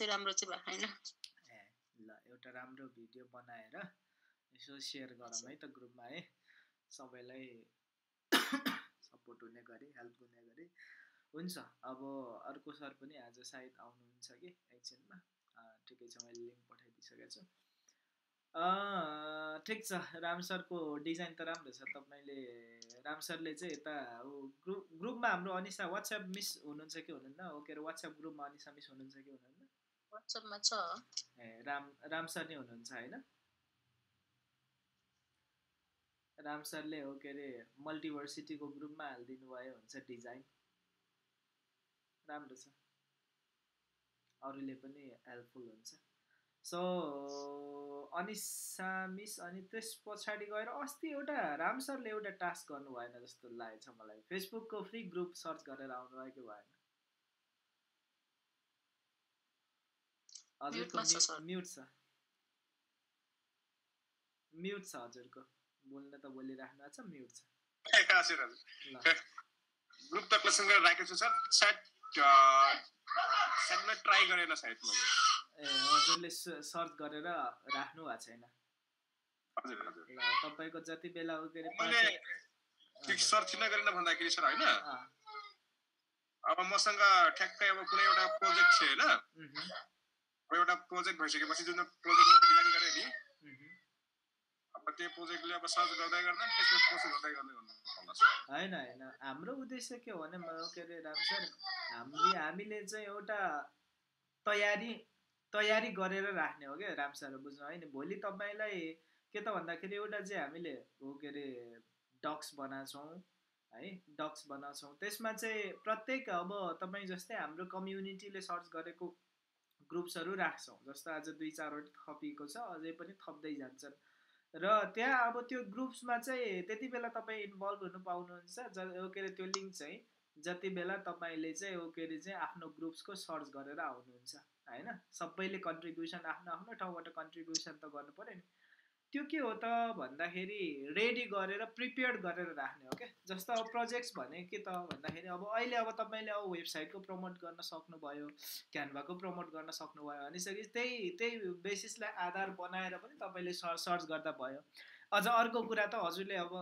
त्यस्तै राम्रो चाहिँ भएको छैन ए ल एउटा राम्रो भिडियो बनाएर यसो सेयर गरौँ है त ग्रुपमा है। सबैलाई सपोर्ट हुने गरी हेल्प हुने गरी। हुन्छ अब अर्को सर पनि आज सायद आउनुहुन्छ कि एकछिनमा? ठिकै छ मैले लिङ्क पठाइदिइसकेको छु। ठिक छ राम सरको डिजाइन त राम्रो छ तपाईँले राम सरले चाहिँ यता ग्रुप ग्रुपमा हाम्रो अनिसा वाट्सएप मिस हुनुहुन्छ कि हुनुहुन्न हो के अरे वाट्सएप ग्रुपमा अनिसा मिस हुनुहुन्छ कि हुनुहुन्न वाट्सएपमा छ। ए राम राम सर नै हुनुहुन्छ होइन? राम सरले हो के अरे मल्टिभर्सिटीको ग्रुपमा हालिदिनु भयो हुन्छ डिजाइन? राम्रो छ। अरूले पनि हेल्पफुल हुन्छ। सो अनिसा मिस अनि त्यस पछाडि गएर अस्ति एउटा राम सरले एउटा टास्क गर्नु भएन जस्तो लागेको छ मलाई। फेसबुकको फ्री ग्रुप सर्च गरेर आउनु भयो कि भएन? हजुरको म्युट छ म्युट छ हजुरको बोल्न त बोलिराख्नु भएको छ म्युट छ ग्रुप त क्वेसन गरेर राखेको छु सर सायद सायद ट्राई गरेन सायद मैले ए हजुरले सर्च गरेर राख्नु भएको छैन ल तपाईँको जति बेला अरे सर्च किन गरेन भन्दाखेरि सर होइन अब मसँग ठ्याक्कै अब कुनै एउटा प्रोजेक्ट छ होइन अब एउटा प्रोजेक्ट भइसकेपछि जुन प्रोजेक्ट डिजाइन गरेँ नि अब त्यो प्रोजेक्टले अब सर्च गर्दै गर्दा त्यसको प्रोसेस गर्दै गर्दै होइन होइन। हाम्रो उद्देश्य के हो भने के अरे राम सर हामीले हामीले चाहिँ एउटा तयारी तयारी गरेर राख्ने हो क्या राम्रोसँग बुझ्नु होइन? भोलि तपाईँलाई के त भन्दाखेरि एउटा चाहिँ हामीले हो के अरे डक्स बनाउँछौँ है? डक्स बनाउँछौँ त्यसमा चाहिँ प्रत्येक अब तपाईँ जस्तै हाम्रो कम्युनिटीले सर्च गरेको ग्रुप्सहरू राख्छौँ जस्तो आज दुई चारवटा थपिएको छ अझै पनि थप्दै जान्छन्। र त्यहाँ अब त्यो ग्रुप्समा चाहिँ त्यति बेला तपाईँ इन्भल्भ हुनु पाउनुहुन्छ ज के अरे त्यो लिङ्क चाहिँ जति बेला तपाईँले चाहिँ ओ के अरे चाहिँ आफ्नो ग्रुप्सको सर्च गरेर आउनुहुन्छ होइन? सबैले कन्ट्रिब्युसन आफ्नो आफ्नो ठाउँबाट कन्ट्रिब्युसन त गर्नु पऱ्यो नि। त्यो के हो त भन्दाखेरि रेडी गरेर प्रिपेयर्ड गरेर राख्ने हो क्या जस्तो अब प्रोजेक्ट्स भने के त भन्दाखेरि अब अहिले अब तपाईँले अब वेबसाइटको प्रमोट गर्न सक्नुभयो क्यानभाको प्रमोट गर्न सक्नुभयो भनिसकेपछि त्यही त्यही बेसिसलाई आधार बनाएर पनि तपाईँले सर्च गर्दा भयो। अझ अर्को कुरा त हजुरले अब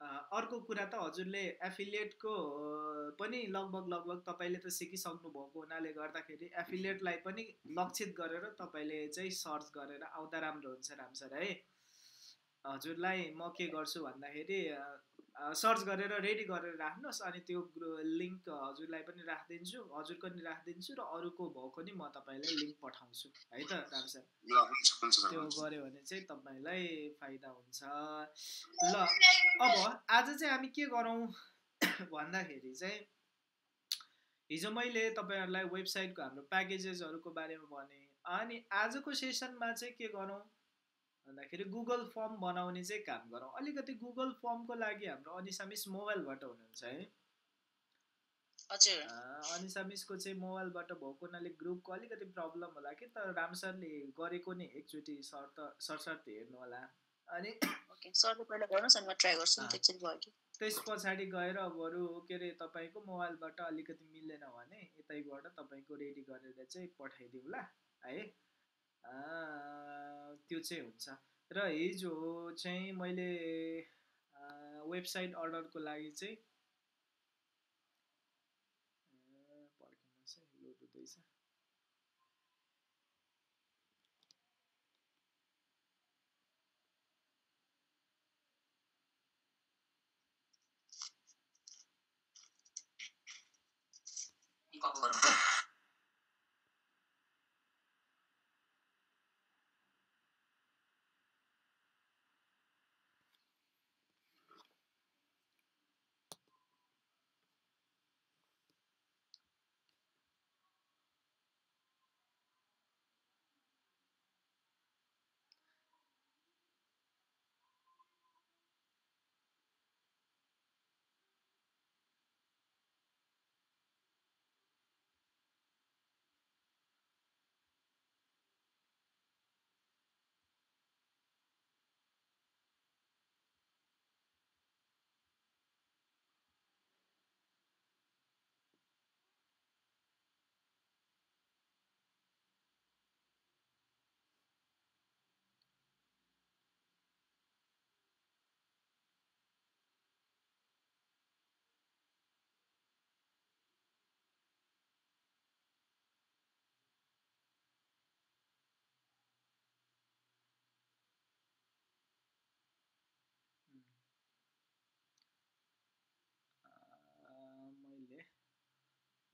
अर्को कुरा त हजुरले एफिलिएटको पनि लगभग लगभग तपाईँले त सिकिसक्नु भएको हुनाले गर्दाखेरि एफिलिएटलाई पनि लक्षित गरेर तपाईँले चाहिँ सर्च गरेर आउँदा राम्रो हुन्छ रामसर है। हजुरलाई म के गर्छु भन्दाखेरि सर्च गरेर रेडी गरेर राख्नुहोस् अनि त्यो लिङ्क हजुरलाई पनि राखिदिन्छु हजुरको नि राखिदिन्छु र अरूको भएको नि म तपाईँलाई लिङ्क पठाउँछु है त राम सर? त्यो गऱ्यो भने चाहिँ तपाईँलाई फाइदा हुन्छ। ल अब आज चाहिँ हामी के गरौँ भन्दाखेरि चाहिँ हिजो मैले तपाईँहरूलाई वेबसाइटको हाम्रो प्याकेजेसहरूको बारेमा भनेँ अनि आजको सेसनमा चाहिँ के गरौँ? भन्दाखेरि गुगल फर्म बनाउने चाहिँ काम गरौँ। अलिकति गुगल फर्मको लागि हाम्रो अनिसा मिस मोबाइलबाट हुनुहुन्छ है। अनिसा मिसको चाहिँ मोबाइलबाट भएको हुनाले ग्रुपको अलिकति प्रब्लम होला कि तर रामसरले गरेको नि एकचोटि सर्त सरसर्ती हेर्नु होला। अनि त्यस पछाडि गएर बरु के अरे तपाईँको मोबाइलबाट अलिकति मिलेन भने यतैबाट तपाईँको रेडी गरेर चाहिँ पठाइदिउँला है। त्यो चाहिँ हुन्छ। र हिजो चाहिँ मैले वेबसाइट अर्डरको लागि चाहिँ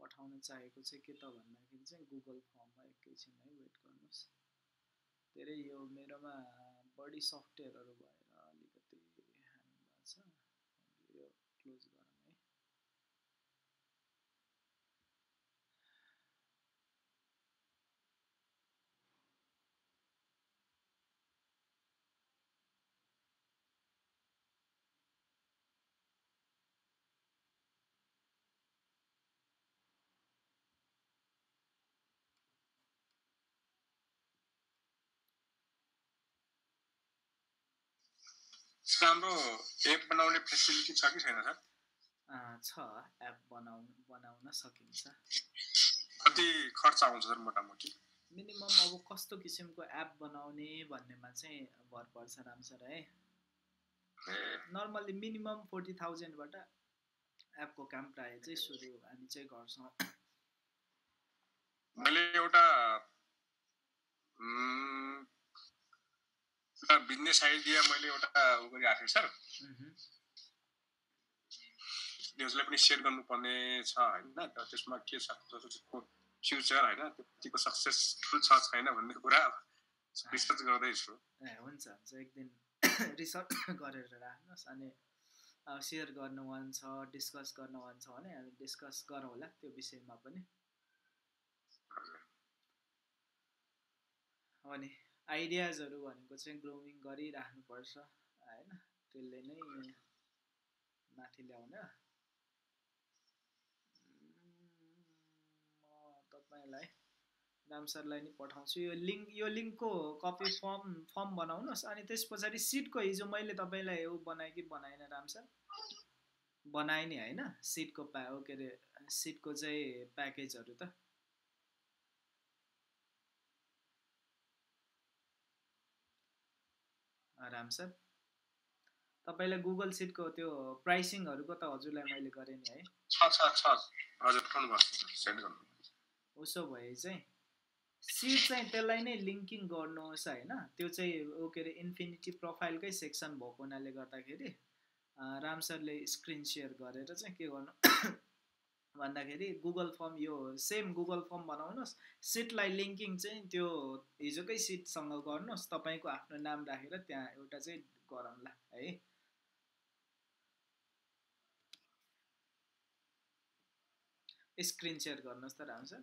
पठाउन चाहेको चाहिँ के त भन्दाखेरि चाहिँ गुगल फर्ममा एकैछिन है वेट गर्नुहोस्। धेरै यो मेरोमा बढी सफ्टवेयरहरू भएर अलिकति भएको छ। यो क्लोज हाम्रो एप बनाउने फेसिलिटी छ कि छैन सर? छ। एप बनाउनु बनाउन सकिन्छ। कति खर्च आउँछ सर मोटामोटी? मिनिमम अब कस्तो किसिमको एप बनाउने भन्नेमा चाहिँ भर पर्छ राम सर है? नर्मल्ली मिनिमम फोर्टी थाउजन्डबाट एपको काम प्रायः चाहिँ सुरु हामी चाहिँ गर्छौँ। मैले एउटा एउटा बिजनेस आइडिया मैले एउटा उ गरिराखेको सर। न्युजलाई पनि सेयर गर्नुपर्ने छ होइन? त्यसमा के छ त्यसको फ्युचर होइन? त्यतिको सक्सेसफुल छ छैन भन्ने कुरा रिसर्च गर्दैछु। ए हुन्छ हुन्छ। एक दिन रिसर्च गरेर राख्नुहोस् अनि सेयर गर्नु मन छ डिस्कस गर्न मन छ भने हामी डिस्कस गरौँ होला त्यो विषयमा पनि। अनि आइडियाजहरू भनेको चाहिँ ग्रोमिङ गरिराख्नुपर्छ होइन? त्यसले नै माथि ल्याउन तपाईँलाई राम सरलाई नि पठाउँछु। यो लिङ्क यो लिङ्कको कपी फर्म फर्म बनाउनुहोस् अनि त्यस पछाडि सिटको हिजो मैले तपाईँलाई ऊ बनाएँ कि बनाएन राम सर? बनाएँ नि होइन? सिटको प्या के अरे सिटको चाहिँ प्याकेजहरू त। राम सर तपाईँलाई गुगल सिटको त्यो प्राइसिङहरूको त हजुरलाई मैले गरेँ नि है। उसो भए चाहिँ सिट चाहिँ त्यसलाई नै लिङ्किङ गर्नुहोस् होइन। त्यो चाहिँ के अरे इन्फिनिटी प्रोफाइलकै सेक्सन भएको हुनाले गर्दाखेरि राम सरले स्क्रिन सेयर गरेर चाहिँ के गर्नु भन्दाखेरि गुगल फर्म यो सेम गुगल फर्म बनाउनुहोस्। सिटलाई लिङ्किङ चाहिँ त्यो हिजोकै सिटसँग गर्नुहोस्। तपाईँको आफ्नो नाम राखेर त्यहाँ एउटा चाहिँ गरौँला है। स्क्रिन सेयर गर्नुहोस् त राम सर।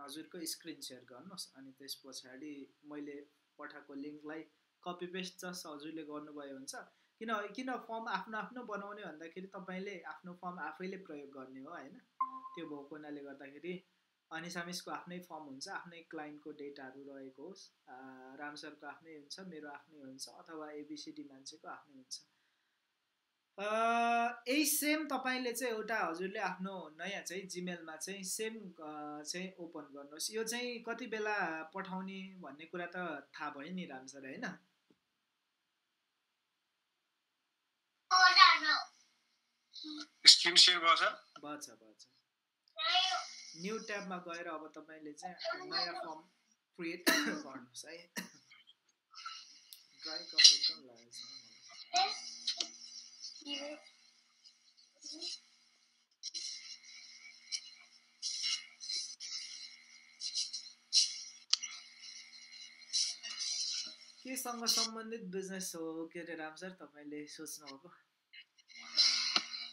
हजुरको स्क्रिन सेयर गर्नुहोस् अनि त्यस पछाडि मैले पठाएको लिङ्कलाई कपी पेस्ट जस्ट हजुरले गर्नुभयो हुन्छ। किन किन फर्म आफ्नो आफ्नो बनाउने भन्दाखेरि तपाईँले आफ्नो फर्म आफैले प्रयोग गर्ने हो होइन? त्यो भएको हुनाले गर्दाखेरि अनि सामिसको आफ्नै फर्म हुन्छ आफ्नै क्लाइन्टको डेटाहरू रहेको होस्। रामसरको आफ्नै हुन्छ मेरो आफ्नै हुन्छ अथवा एबिसिडी मान्छेको आफ्नै हुन्छ। यही सेम तपाईँले चाहिँ एउटा हजुरले आफ्नो नयाँ चाहिँ जिमेलमा चाहिँ सेम चाहिँ ओपन गर्नुहोस्। यो चाहिँ कति बेला पठाउने भन्ने कुरा त थाहा भयो नि राम सर होइन? न्यु ट्याबमा गएर अब तपाईँले चाहिँ नयाँ फर्म क्रिएट गर्नुहोस् है। ड्राई कफ एकदम लागेको छ। के केसँग सम्बन्धित बिज़नेस हो के अरे राम सर तपाईँले सोच्नुभएको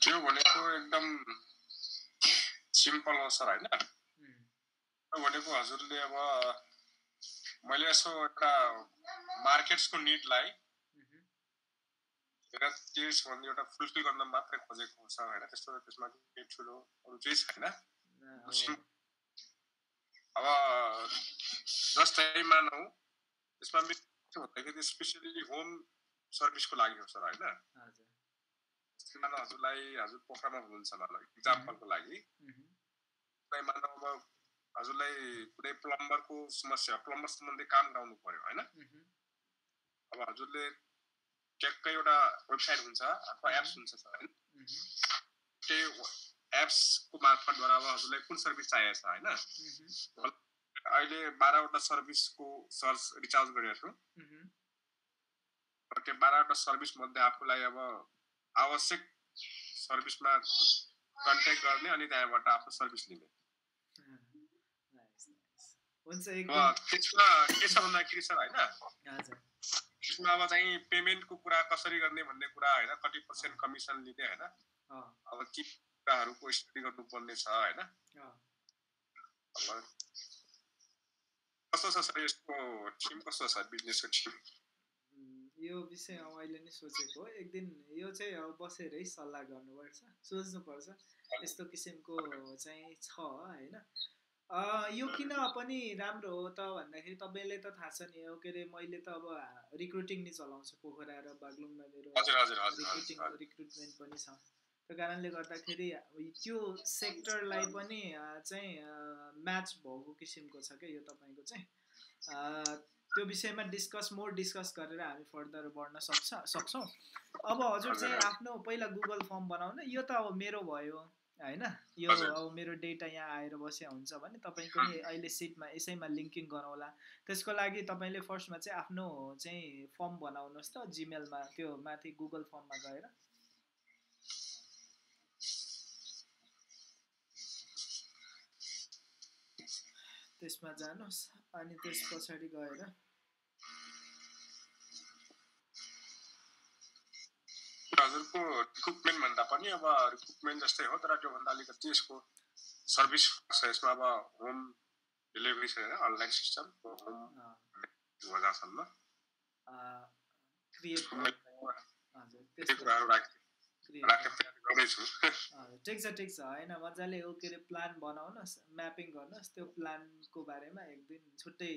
त्यो भनेको एकदम सिम्पल हो सर होइन भनेको हजुरले अब मैले यसो एउटा मार्केट्सको निडलाई एउटा टेस्ट भन्ने एउटा फुलफिल गर्न मात्रै खोजेको छ होइन त्यस्तो त्यसमा केही ठुलो अरू केही छैन अब जस्तै मानौ त्यसमा भन्दाखेरि स्पेसली होम सर्भिसको लागि हो सर होइन मानव हजुरलाई हजुर पोखरामा हुनुहुन्छ ल इक्जाम्पलको लागि मानव अब हजुरलाई कुनै प्लम्बरको समस्या प्लम्बर सम्बन्धी काम गराउनु पर्यो होइन अब हजुरले ट्याक्कै एउटा वेबसाइट हुन्छ अथवा एप्स हुन्छ होइन त्यही एप्सको मार्फतद्वारा अब हजुरलाई कुन सर्भिस चाहिएको छ होइन? अहिले बाह्रवटा सर्भिसको सर्च रिचार्ज गरेको छु। त्यो बाह्रवटा सर्भिस मध्ये आफूलाई अब आवश्यक सर्भिसमा कन्ट्याक्ट गर्ने अनि त्यहाँबाट आफ्नो सर्भिस लिने। त्यसमा के छ भन्दाखेरि सर होइन? त्यसमा अब चाहिँ पेमेन्टको कुरा कसरी गर्ने भन्ने कुरा होइन कति पर्सेन्ट कमिसन लिने होइन। अब के कुराहरूको स्टडी गर्नुपर्ने छ होइन अब कस्तो छ सर यसको टिम कस्तो छ बिजनेसको टिम यो विषय अब अहिले नै सोचेको हो एक दिन यो चाहिँ अब बसेरै सल्लाह गर्नुपर्छ सोच्नुपर्छ। यस्तो किसिमको चाहिँ छ होइन। यो किन पनि राम्रो हो त भन्दाखेरि तपाईँलाई त थाहा छ नि हो के अरे मैले त अब रिक्रुटिङ नै चलाउँछु पोखरा र बागलुङमा मेरो रिक्रुटिङ रिक्रुटमेन्ट पनि छ। त्यो कारणले गर्दाखेरि त्यो सेक्टरलाई पनि चाहिँ म्याच भएको किसिमको छ क्या यो तपाईँको चाहिँ। त्यो विषयमा डिस्कस मोर डिस्कस गरेर हामी फर्दर बढ्न सक्छ सक्छौँ। अब हजुर चाहिँ आफ्नो पहिला गुगल फर्म बनाउनु यो त अब मेरो भयो। होइन? यो अब मेरो डेटा यहाँ आएर बसिया हुन्छ भने तपाईँको नि अहिले सिटमा यसैमा लिङ्किङ गरौँला। त्यसको लागि तपाईँले फर्स्टमा चाहिँ आफ्नो चाहिँ फर्म बनाउनुहोस् त जिमेलमा त्यो माथि गुगल फर्ममा गएर। त्यसमा जानुहोस् अनि त्यस पछाडि गएर। हजुरको रिक्रुटमेन्ट भन्दा पनि अब रिक्रुटमेन्ट जस्तै हो तर त्योभन्दा अलिकति यसको सर्भिस छ यसमा अब होम डेलिभरी छ होइन? अनलाइन सिस्टम होम बजारसम्म। ठिक छ ठिक छ। होइन मजाले हो के अरे प्लान बनाउनुहोस् म्यापिङ गर्नुहोस्। त्यो प्लानको बारेमा एक दिन छुट्टै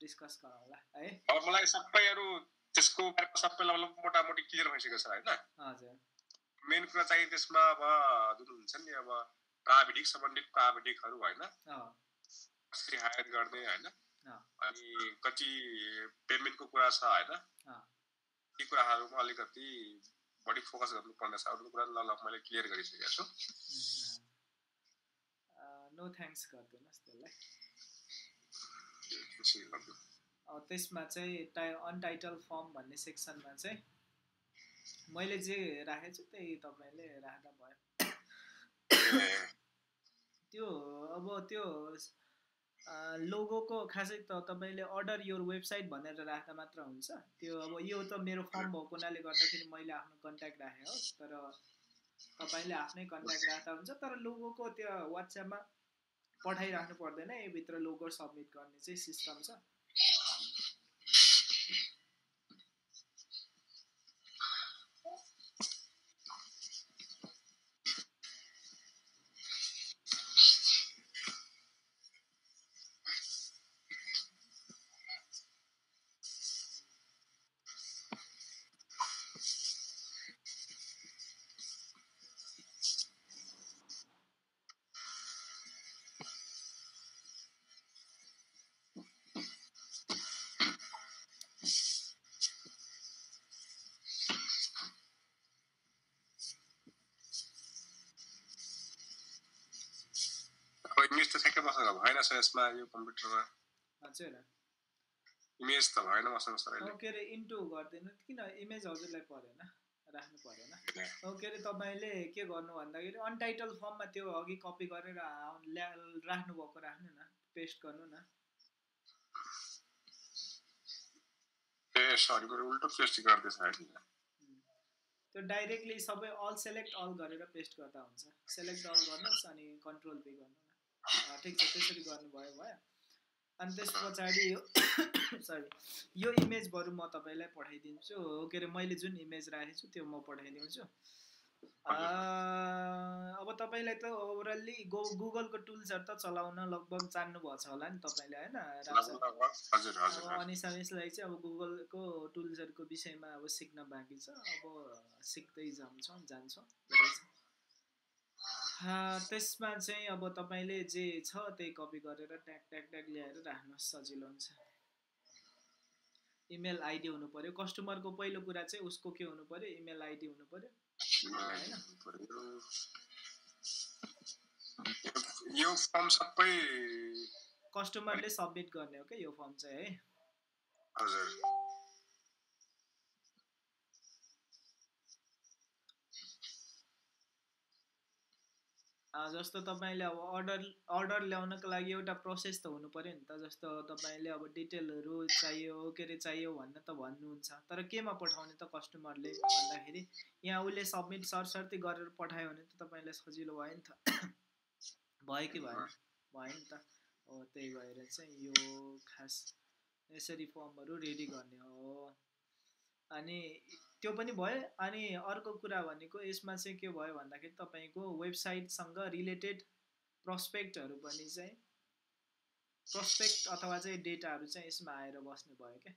डिस्कस गरौँला है? मलाई सबैहरू त्यसको बारेमा सबैलाई मोटामोटी क्लियर भइसकेको छ होइन। मेन कुरा चाहिँ त्यसमा अब जुन हुन्छ नि अब प्राविधिक सम्बन्धित प्राविधिकहरू होइन। कसरी हायर गर्ने होइन। अनि कति पेमेन्टको कुरा छ होइन। ती कुराहरूमा अलिकति बढी फोकस गर्नुपर्ने छ अरू कुरा ल ल मैले क्लियर गरिसकेको छु। नो थ्याङ्क्स गरिदिनुहोस् त्यसलाई। त्यसमा चाहिँ टाइ अनटाइटल फर्म भन्ने सेक्सनमा चाहिँ मैले जे राखेको छु त्यही तपाईँले राख्दा भयो। त्यो अब त्यो लोगोको खासै त तपाईँले अर्डर योर वेबसाइट भनेर राख्दा मात्र हुन्छ। त्यो अब यो त मेरो फर्म भएको हुनाले गर्दाखेरि मैले आफ्नो कन्ट्याक्ट राखेँ हो तर तपाईँले आफ्नै कन्ट्याक्ट राख्दा हुन्छ तर लोगोको त्यो वाट्सएपमा पठाइराख्नु पर्दैन यभित्र लोगो सब्मिट गर्ने चाहिँ सिस्टम छ। छ यसमा यो कम्प्युटरमा हजुर इमेज त भएन मसँग सर के अरे इन्टु गर्दैन किन इमेज हजुरलाई परेन राख्नु परेन के अरे तपाईँले के गर्नु भन्दाखेरि अनटाइटल फर्ममा त्यो अघि कपी गरेर राख्नु भएको राख्नु न पेस्ट गर्नु न ए सरी मेरो उल्टो पेस्ट गर्दैछ त्यो डाइरेक्टली सबै अल सेलेक्ट अल गरेर पेस्ट गर्दा हुन्छ सेलेक्ट अल गर्नुहोस् अनि कन्ट्रोल पे गर्नु ठिक छ त्यसरी गर्नुभयो भयो अनि त्यस पछाडि यो सरी यो इमेज बरु म तपाईँलाई पठाइदिन्छु। के अरे मैले जुन इमेज राखेको छु त्यो म पठाइदिन्छु। अब तपाईँलाई त ओभरअल्ली गो गुगलको टुल्सहरू त चलाउन लगभग जान्नुभएको छ होला नि तपाईँले होइन? अनिसा मिसलाई चाहिँ अब गुगलको टुल्सहरूको विषयमा अब सिक्न बाँकी छ। अब सिक्दै जान्छौँ जान्छौँ त्यसमा चाहिँ अब तपाईँले जे छ त्यही कपी गरेर ट्याग ट्याग ट्याग ल्याएर राख्नुहोस् सजिलो हुन्छ। इमेल आइडी हुनु पऱ्यो कस्टमरको पहिलो कुरा चाहिँ उसको के हुनु पऱ्यो इमेल आइडी हुनु पऱ्यो यो फर्म सबै कस्टमरले सब्मिट गर्ने हो क्या यो फर्म चाहिँ है? हजुर। जस्तो तपाईँले अब अर्डर अर्डर ल्याउनको लागि एउटा प्रोसेस त हुनु पऱ्यो नि त। जस्तो तपाईँले अब डिटेलहरू चाहियो के अरे चाहियो भन्न त भन्नुहुन्छ। तर केमा पठाउने त कस्टमरले भन्दाखेरि यहाँ उसले सब्मिट सरसर्ती गरेर पठायो भने त तपाईँलाई सजिलो भयो नि त। भयो कि भएन? भयो नि त। हो त्यही भएर चाहिँ यो खास यसरी फर्महरू रेडी गर्ने हो। अनि त्यो पनि भयो। अनि अर्को कुरा भनेको यसमा चाहिँ के भयो भन्दाखेरि तपाईँको वेबसाइटसँग रिलेटेड प्रस्पेक्टहरू पनि चाहिँ प्रस्पेक्ट अथवा चाहिँ डेटाहरू चाहिँ यसमा आएर बस्ने भयो क्या।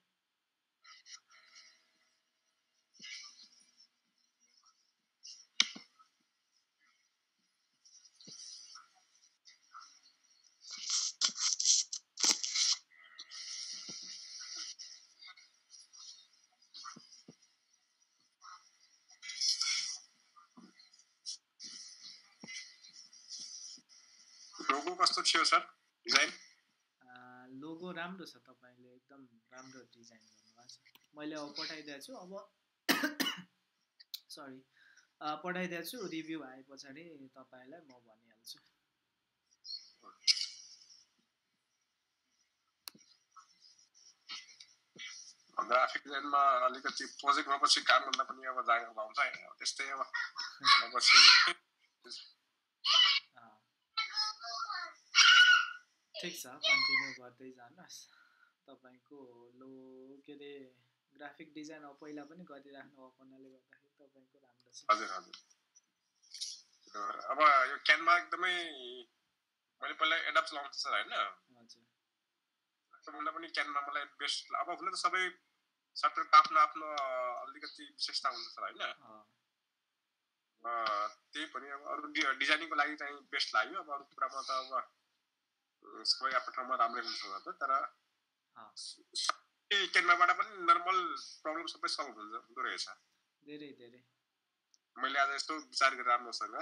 थियो सर? डिजाइन लोगो राम्रो छ तपाईँले एकदम राम्रो डिजाइन गर्नुभएको छ। मैले अब पठाइदिएको छु अब सरी पठाइदिएको छु रिभ्यू आए पछाडि तपाईँलाई म भनिहाल्छु। ग्राफिक डिजाइनमा अलिकति प्रोजेक्टमा पछि काम गर्दा पनि अब जाँगर पाउँछ त्यस्तै अब पछि ठिक छ कन्टिन्यू गर्दै जानुहोस्। तपाईँको लो के अरे ग्राफिक डिजाइन अब पहिला पनि गरिराख्नु भएको हुनाले गर्दाखेरि तपाईँको राम्रो छ। हजुर हजुर। अब यो क्यानमा एकदमै मैले पहिला एडप्ट चलाउँछु सर होइन? हजुर। सबभन्दा पनि क्यानमा मलाई बेस्ट अब हुन त सबै सफ्टवेयरको आफ्नो आफ्नो अलिकति विशेषता हुन्छ सर होइन? त्यही पनि अब अरू डिजाइनिङको लागि चाहिँ बेस्ट लाग्यो। अब अरू कुरामा त अब सबै आफ्नो ठाउँमा राम्रै हुन्छ त तर क्यानभाबाट पनि नर्मल प्रब्लम सबै सल्भ हुन्छ हुँदो रहेछ। धेरै धेरै। मैले आज यस्तो विचार गरेर राम्रोसँग।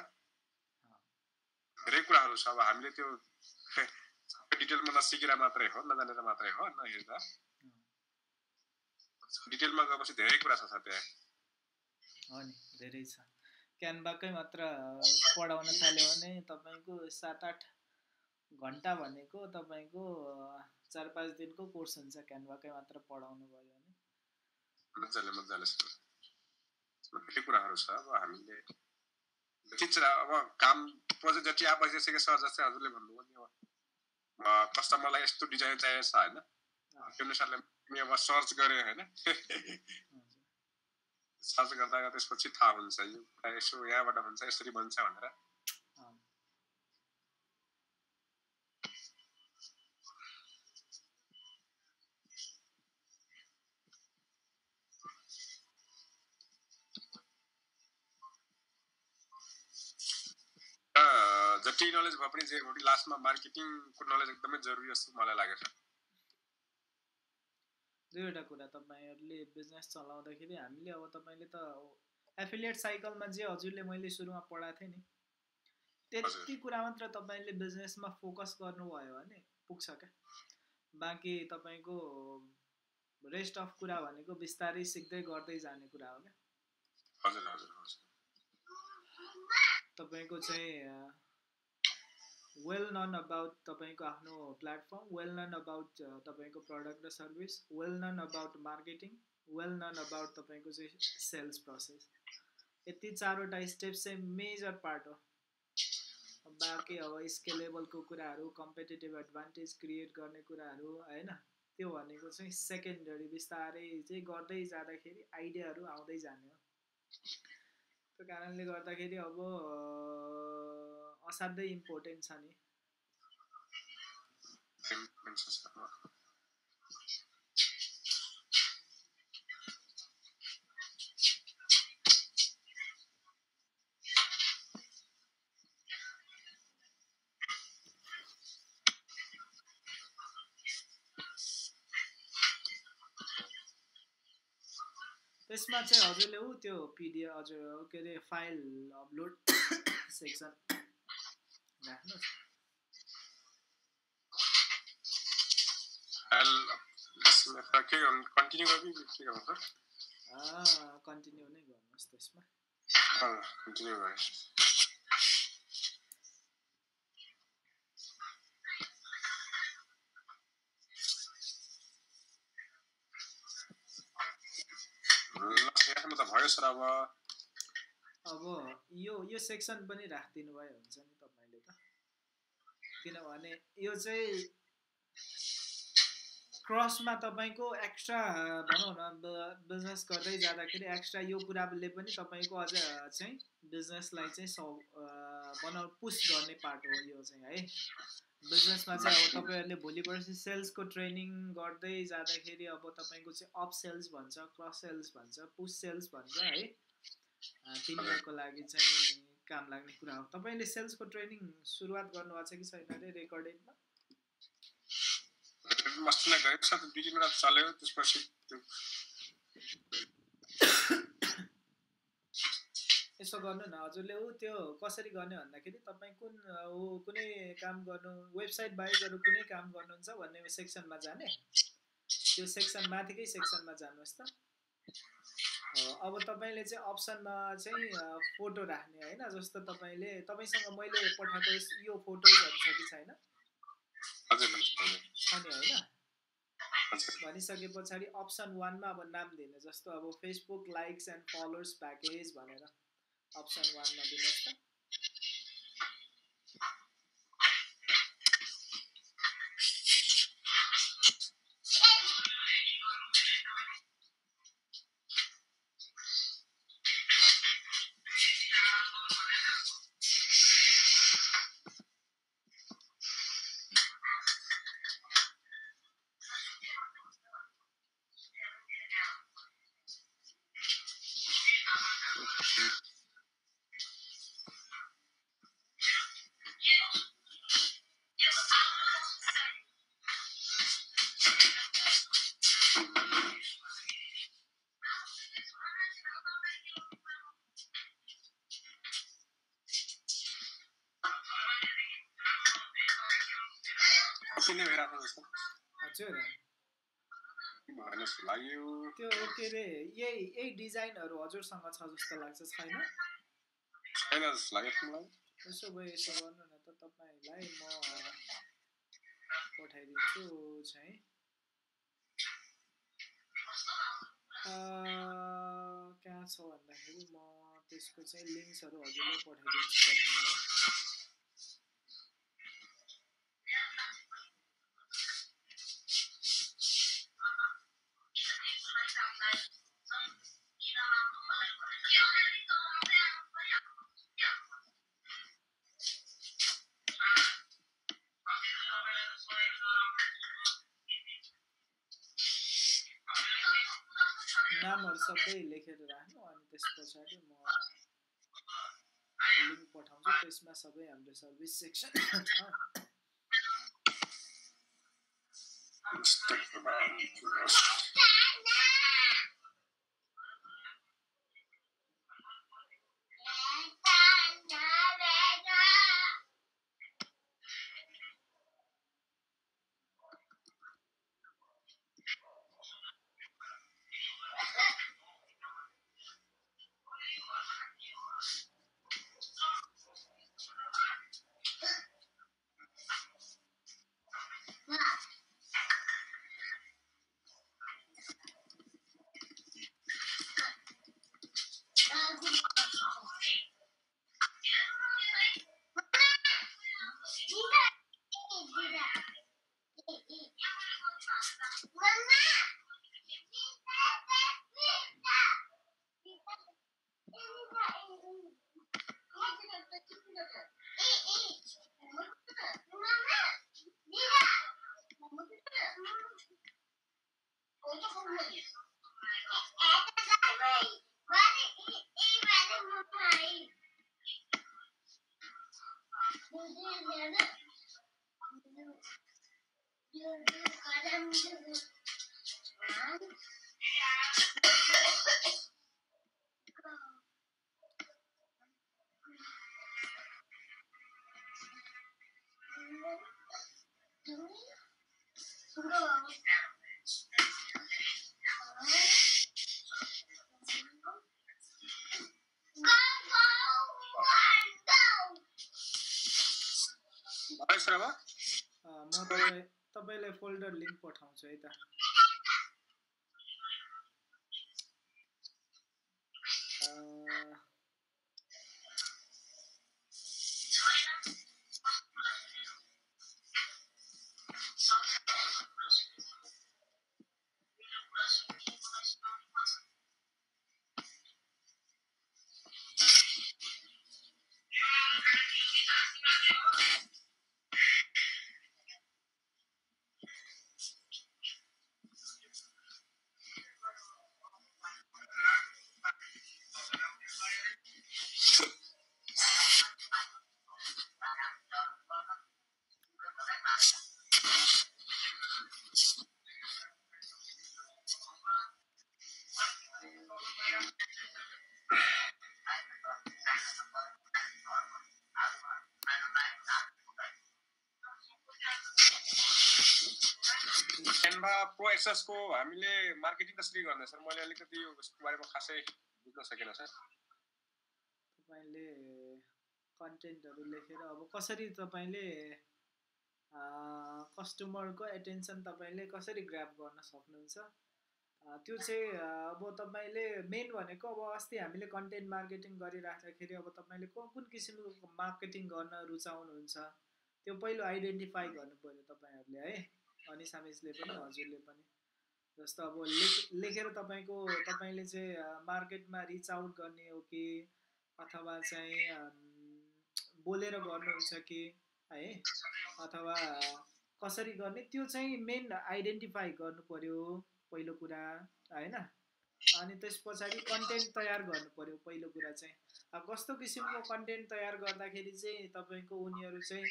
धेरै कुराहरू छ अब हामीले त्यो डिटेलमा नसिकेर मात्रै हो नजानेर मात्रै हो नहेर्दा डिटेलमा गएपछि धेरै कुरा छ त्यहाँ हो नि धेरै छ। क्यानभाकै मात्र पढाउन थाल्यो भने तपाईँको सात आठ घन्टा भनेको तपाईँको चार पाँच दिनको कोर्स हुन्छ क्यानभाकै मात्र पढाउनु भयो भने। मजाले मजाले धेरै कुराहरू छ। अब हामीले ठिक छ अब काम प्रोजेक्ट जति आएको भइसकेको छ जस्तै हजुरले भन्नुभयो नि अब कस्टमरलाई यस्तो डिजाइन चाहिएको छ होइन। त्यो अनुसारले अब सर्च गरेँ होइन। सर्च गर्दा त्यसपछि थाहा हुन्छ। यो यसो यहाँबाट हुन्छ यसरी भन्छ भनेर। जति नलेज भए पनि जे भए लास्टमा मार्केटिङको नलेज एकदमै जरुरी जस्तो मलाई लागेको छ दुईवटा कुरा तपाईँहरूले बिजनेस चलाउँदाखेरि हामीले अब तपाईँले त एफिलिएट साइकलमा जे हजुरले मैले सुरुमा पढाएको थिएँ नि त्यति कुरा मात्र तपाईँले बिजनेसमा फोकस गर्नुभयो भने पुग्छ क्या। बाँकी तपाईँको रेस्ट अफ कुरा भनेको बिस्तारै सिक्दै गर्दै जाने कुरा हो क्या। तपाईँको चाहिँ वेल नन अबाउट तपाईँको आफ्नो प्लेटफर्म वेल नन अबाउट तपाईँको प्रडक्ट र service well known about marketing well known about तपाईँको चाहिँ सेल्स प्रोसेस यति चारवटा स्टेप चाहिँ मेजर पार्ट हो। बाँकी अब स्केलेबलको कुराहरू कम्पिटेटिभ एडभान्टेज क्रिएट गर्ने कुराहरू होइन? त्यो भनेको चाहिँ सेकेन्डरी बिस्तारै चाहिँ गर्दै जाँदाखेरि आइडियाहरू आउँदै जाने हो। त्यो कारणले गर्दाखेरि अब असाध्यै इम्पोर्टेन्ट छ नि। त्यसमा चाहिँ हजुरले ऊ त्यो पिडिएफ हजुर, के अरे फ़ाइल अपलोड सेक्सन के कन्टिन्यू गर्नु के गर्नु सर कन्टिन्यू नै गर्नुहोस् त्यसमा कन्टिन्यू गरेँ त भयो सर अब अब यो यो सेक्सन पनि राखिदिनु भए हुन्छ नि तपाईँले त। किनभने यो चाहिँ क्रसमा तपाईँको एक्स्ट्रा भनौँ न बिजनेस गर्दै जाँदाखेरि एक्स्ट्रा यो कुराले पनि तपाईँको अझ चाहिँ बिजनेसलाई चाहिँ सौ बनाउ पुस गर्ने पार्ट हो यो चाहिँ है। बिजनेसमा चाहिँ अब तपाईँहरूले भोलि पर्सि सेल्सको ट्रेनिङ गर्दै जाँदाखेरि अब तपाईँको चाहिँ अप सेल्स भन्छ क्रस सेल्स भन्छ पुस सेल्स भन्छ है। तिनीहरूको लागि चाहिँ काम लाग्ने कुरा हो। तपाईँले सेल्सको ट्रेनिङ सुरुवात गर्नुभएको छ कि छैन अरे रेकर्डेडमा मस्तीलाई गरेको छ दुई तिनवटा चल्यो त्यसपछि यसो गर्नु न हजुरले ऊ त्यो कसरी गर्ने भन्दाखेरि तपाईँ कुन ऊ कुनै काम गर्नु वेबसाइट बाहेक अरू कुनै काम गर्नुहुन्छ भन्ने सेक्सनमा जाने? त्यो सेक्सन माथिकै सेक्सनमा जानुहोस् त। अब तपाईँले चाहिँ अप्सनमा चाहिँ फोटो राख्ने होइन जस्तो तपाईँले तपाईँसँग मैले पठाएको यो फोटोजहरू छ कि छैन? होइन? भनिसके पछाडि अप्सन वानमा अब नाम दिने जस्तो अब Facebook likes and followers package भनेर अप्सन वानमा दिनुहोस् त। हजुरसँग छ जस्तो लाग्छ छैन? यसो भए यसो गर्नु न त तपाईँलाई म पठाइदिन्छु चाहिँ। कहाँ छ भन्दाखेरि म त्यसको चाहिँ लिङ्क्सहरू हजुरलाई पठाइदिन्छु عصبية I'm just a section म तपाईँलाई फोल्डर लिङ्क पठाउँछु है त। प्रो एक्सेसको हामीले मार्केटिङ कसरी गर्ने सर मैले अलिकति यसको बारेमा खासै बुझ्न सकेन सर तपाईँले कन्टेन्टहरू लेखेर अब कसरी तपाईँले कस्टमरको एटेन्सन तपाईँले कसरी ग्राप गर्न सक्नुहुन्छ त्यो चाहिँ अब तपाईँले मेन भनेको अब अस्ति हामीले कन्टेन्ट मार्केटिङ गरिराख्दाखेरि अब तपाईँले कुन कुन किसिमको मार्केटिङ गर्न रुचाउनुहुन्छ त्यो पहिलो आइडेन्टिफाई गर्नु पऱ्यो तपाईँहरूले है अनि सामिजले पनि हजुरले पनि। जस्तो अब लेख लेखेर तपाईँको तपाईँले चाहिँ मार्केटमा रिच आउट गर्ने हो कि अथवा चाहिँ बोलेर गर्नुहुन्छ कि है अथवा कसरी गर्ने त्यो चाहिँ मेन आइडेन्टिफाई गर्नु पऱ्यो पहिलो कुरा होइन? अनि त्यस पछाडि कन्टेन्ट तयार गर्नु पऱ्यो पहिलो कुरा चाहिँ। अब कस्तो किसिमको कन्टेन्ट तयार गर्दाखेरि चाहिँ तपाईँको उनीहरू चाहिँ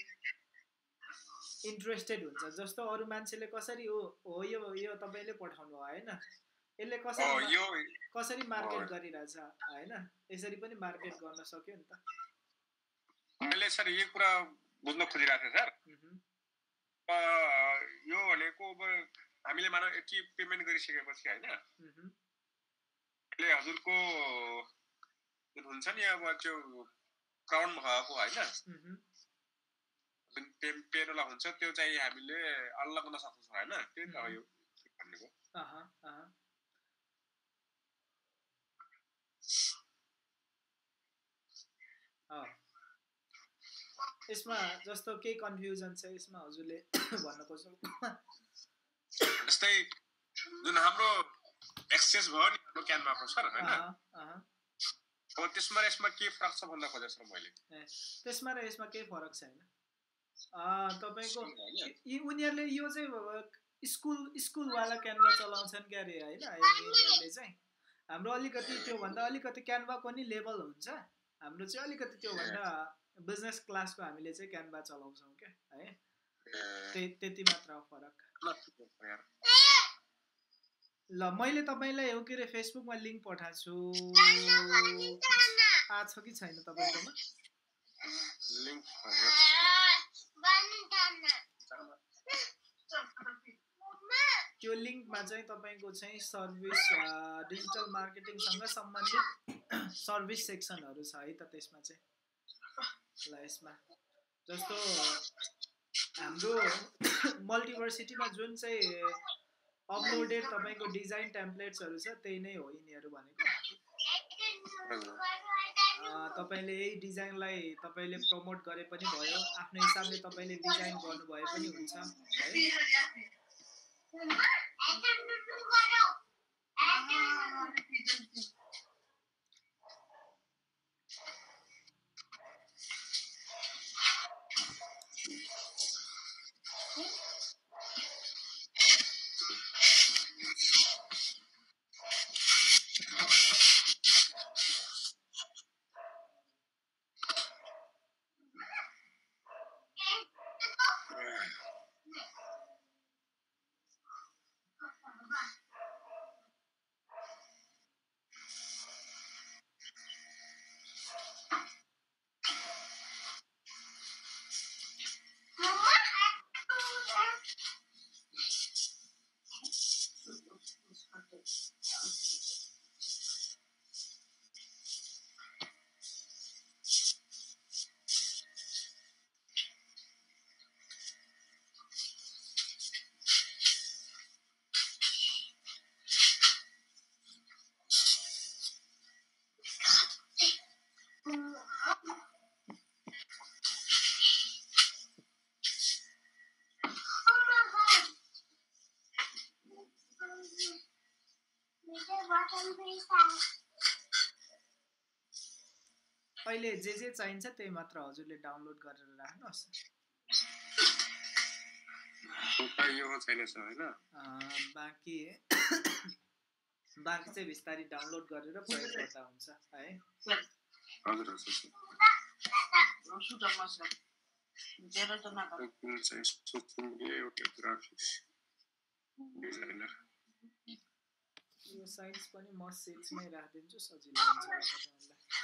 इन्ट्रेस्टेड हुन्छ। जस्तो अरू मान्छेले कसरी हो हो यो यो तपाईँले पठाउनु भयो होइन? यसले कसरी कसरी मार्केट गरिरहेछ होइन? यसरी पनि मार्केट गर्न सक्यो नि त। मैले सर यो कुरा बुझ्न खोजिरहेको थिएँ सर। यो भनेको अब हामीले मानव यति पेमेन्ट गरिसकेपछि होइन? हजुरको हुन्छ नि अब त्यो क्राउन भएको होइन? जुन पेनोला हुन्छ त्यो चाहिँ हामीले अलग गर्न सक्छौँ होइन? त्यही त हो यो भनेको। यसमा जस्तो केही कन्फ्युजन छ यसमा हजुरले भन्न खोज्नु जस्तै जुन हाम्रो एक्सेस भयो नि हाम्रो क्यानभाको सर होइन? त्यसमा र यसमा के फरक छ भन्दा खोजेँ सर मैले। त्यसमा र यसमा केही फरक छैन। तपाईँको उनीहरूले यो चाहिँ स्कुल स्कुलवाला क्यानभा चलाउँछन् क्या अरे होइन? यिनीहरूले चाहिँ। हाम्रो अलिकति त्योभन्दा अलिकति क्यानभाको नि लेभल हुन्छ। हाम्रो चाहिँ अलिकति त्योभन्दा बिजनेस क्लासको हामीले चाहिँ क्यानभा चलाउँछौँ क्या है? त्यति मात्र फरक। ल मैले तपाईँलाई हो के अरे फेसबुकमा लिङ्क पठाएको छु। आएको छ कि छैन तपाईँकोमा? त्यो लिङ्कमा चाहिँ तपाईँको चाहिँ सर्भिस डिजिटल मार्केटिङसँग सम्बन्धित सर्भिस सेक्सनहरू छ है त त्यसमा चाहिँ। ल यसमा। जस्तो हाम्रो मल्टिभर्सिटीमा जुन चाहिँ अपलोडेड तपाईँको डिजाइन टेम्प्लेट्सहरू छ त्यही नै हो यिनीहरू भनेको। तपाईँले यही डिजाइनलाई तपाईँले प्रमोट गरे पनि भयो। आफ्नो हिसाबले तपाईँले डिज़ाइन गर्नुभए पनि हुन्छ, है? अहिले जे जे चाहिन्छ त्यही मात्र हजुरले डाउनलोड गरेर राख्नुहोस्। बाँकी बाँकी चाहिँ बिस्तारै डाउनलोड गरेर प्रयोग गर्दा हुन्छ है? यो साइज पनि म सेट्समै राखिदिन्छु सजिलो हुन्छ।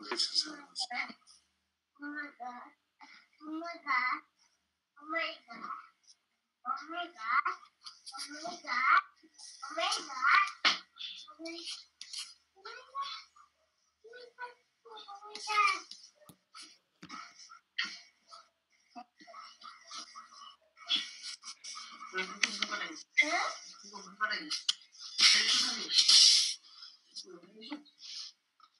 Oh my god. Oh my god. Oh my god. Oh my god. Oh my god. Oh my god. Oh my god. Oh my Oh god. Huh? Gada.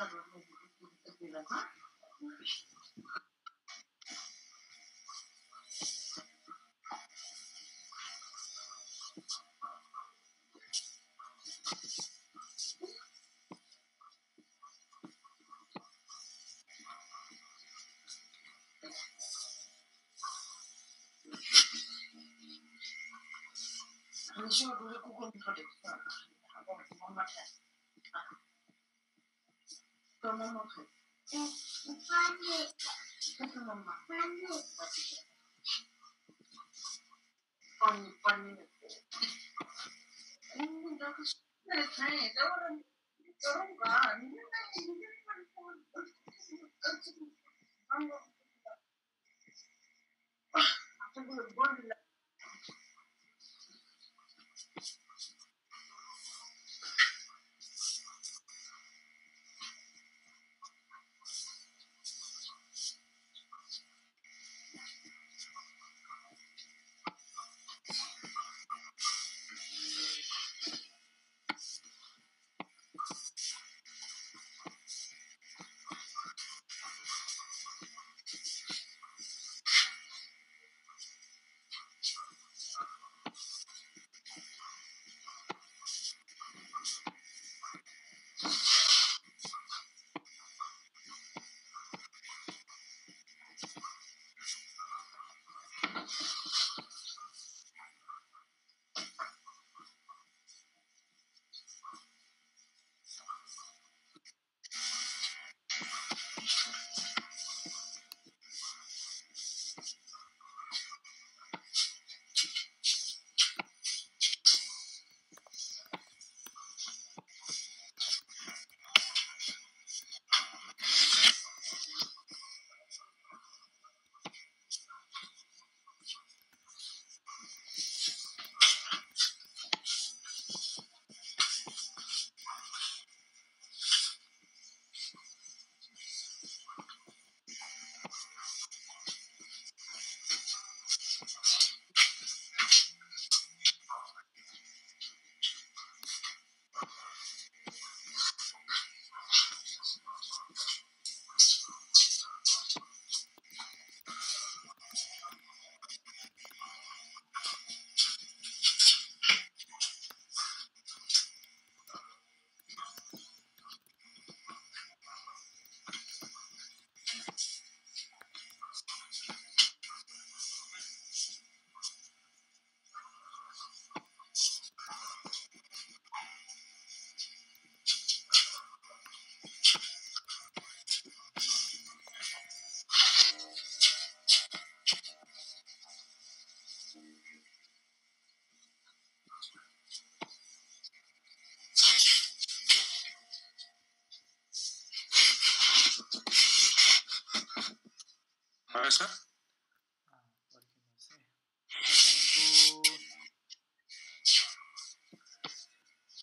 самое много, как 妈妈，嗯，我帮你，这是妈妈，帮你，谢谢你，帮你，帮你，嗯，那个那个便宜，然后？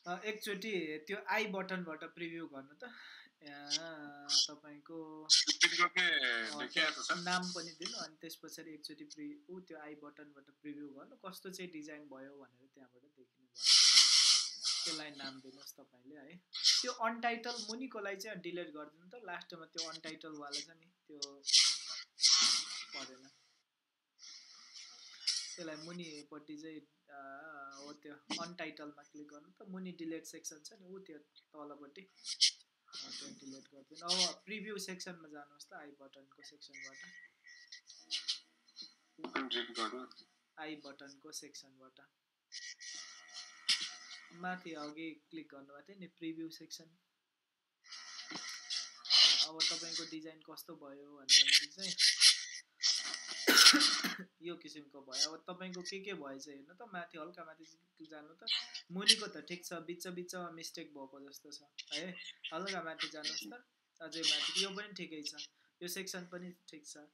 एकचोटि त्यो आई बटनबाट प्रिभ्यू गर्नु त। तपाईँको नाम पनि दिनु अनि त्यस पछाडि एकचोटि प्रि ऊ त्यो आई बटनबाट प्रिभ्यू गर्नु। कस्तो चाहिँ डिजाइन भयो भनेर त्यहाँबाट देखिनु भयो। त्यसलाई नाम दिनुहोस् तपाईँले है। त्यो अनटाइटल मुनिकोलाई चाहिँ डिलिट गरिदिनु त। लास्टमा त्यो अनटाइटलवाला छ नि त्यो परेन। त्यसलाई मुनिपट्टि चाहिँ हो त्यो अनटाइटलमा क्लिक गर्नु त मुनि डिलेट सेक्सन छ नि ऊ त्यो तलपट्टि। त्यो डिलेट गरिदिनु। अब प्रिभ्यू सेक्सनमा जानुहोस् त आई बटनको सेक्सनबाट आई बटनको सेक्सनबाट माथि अघि क्लिक गर्नुभएको थियो नि प्रिभ्यू सेक्सन अब तपाईँको डिजाइन कस्तो भयो भन्दाखेरि चाहिँ यो किसिमको भयो। अब तपाईँको के के भएछ हेर्नु त माथि हल्का माथि जानु त। मुनिको त ठिक छ बिच बिचमा मिस्टेक भएको जस्तो छ है? हल्का माथि जानुहोस् त अझै माथि। यो पनि ठिकै छ यो सेक्सन पनि ठिक छ।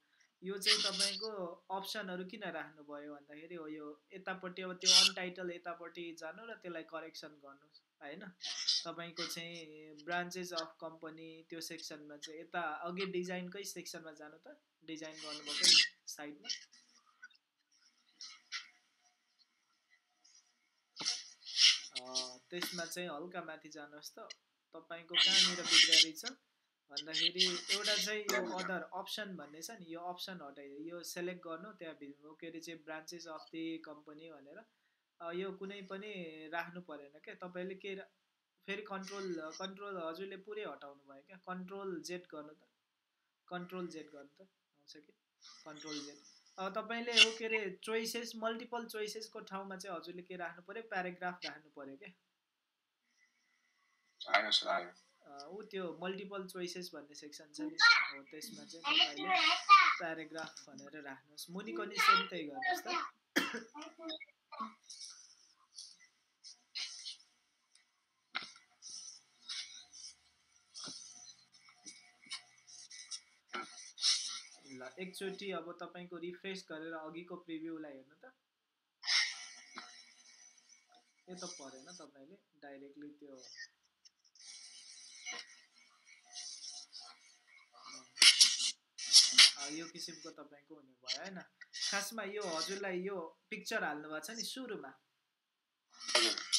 यो चाहिँ तपाईँको अप्सनहरू किन राख्नुभयो भन्दाखेरि हो यो यतापट्टि अब त्यो अनटाइटल यतापट्टि जानु र त्यसलाई करेक्सन गर्नु होइन? तपाईँको चाहिँ ब्रान्चेस अफ कम्पनी त्यो सेक्सनमा चाहिँ यता अघि डिजाइनकै सेक्सनमा जानु त। डिजाइन गर्नुभएकै साइडमा त्यसमा चाहिँ हल्का माथि जानुहोस् त। तपाईँको कहाँनिर बिग्रिया छ भन्दाखेरि एउटा चाहिँ यो अदर अप्सन भन्ने छ नि यो अप्सन हटाइदियो यो सेलेक्ट गर्नु त्यहाँ के अरे चाहिँ ब्रान्चेस अफ दि कम्पनी भनेर। यो कुनै पनि राख्नु परेन क्या तपाईँले के फेरि कन्ट्रोल कन्ट्रोल हजुरले पुरै हटाउनु भयो क्या? कन्ट्रोल जेड गर्नु त। कन्ट्रोल जेड गर्नु त। आउँछ कि? कन्ट्रोल जेड तपाईँले हो के अरे चोइसेस मल्टिपल चोइसेसको ठाउँमा चाहिँ हजुरले के राख्नु पऱ्यो प्याराग्राफ राख्नु पऱ्यो क्या? ऊ त्यो मल्टिपल चोइसेस भन्ने सेक्सन छ नि। हो त्यसमा चाहिँ तपाईँले प्याराग्राफ भनेर राख्नुहोस्। मुनिको नि सेम त्यही गर्नुहोस् त। एकचोटि अब तपाईँको रिफ्रेस गरेर अघिको प्रिभ्यूलाई हेर्नु त। यो त परेन तपाईँले डाइरेक्टली त्यो। यो किसिमको तपाईँको हुने भयो होइन? खासमा यो हजुरलाई यो पिक्चर हाल्नु भएको छ नि सुरुमा।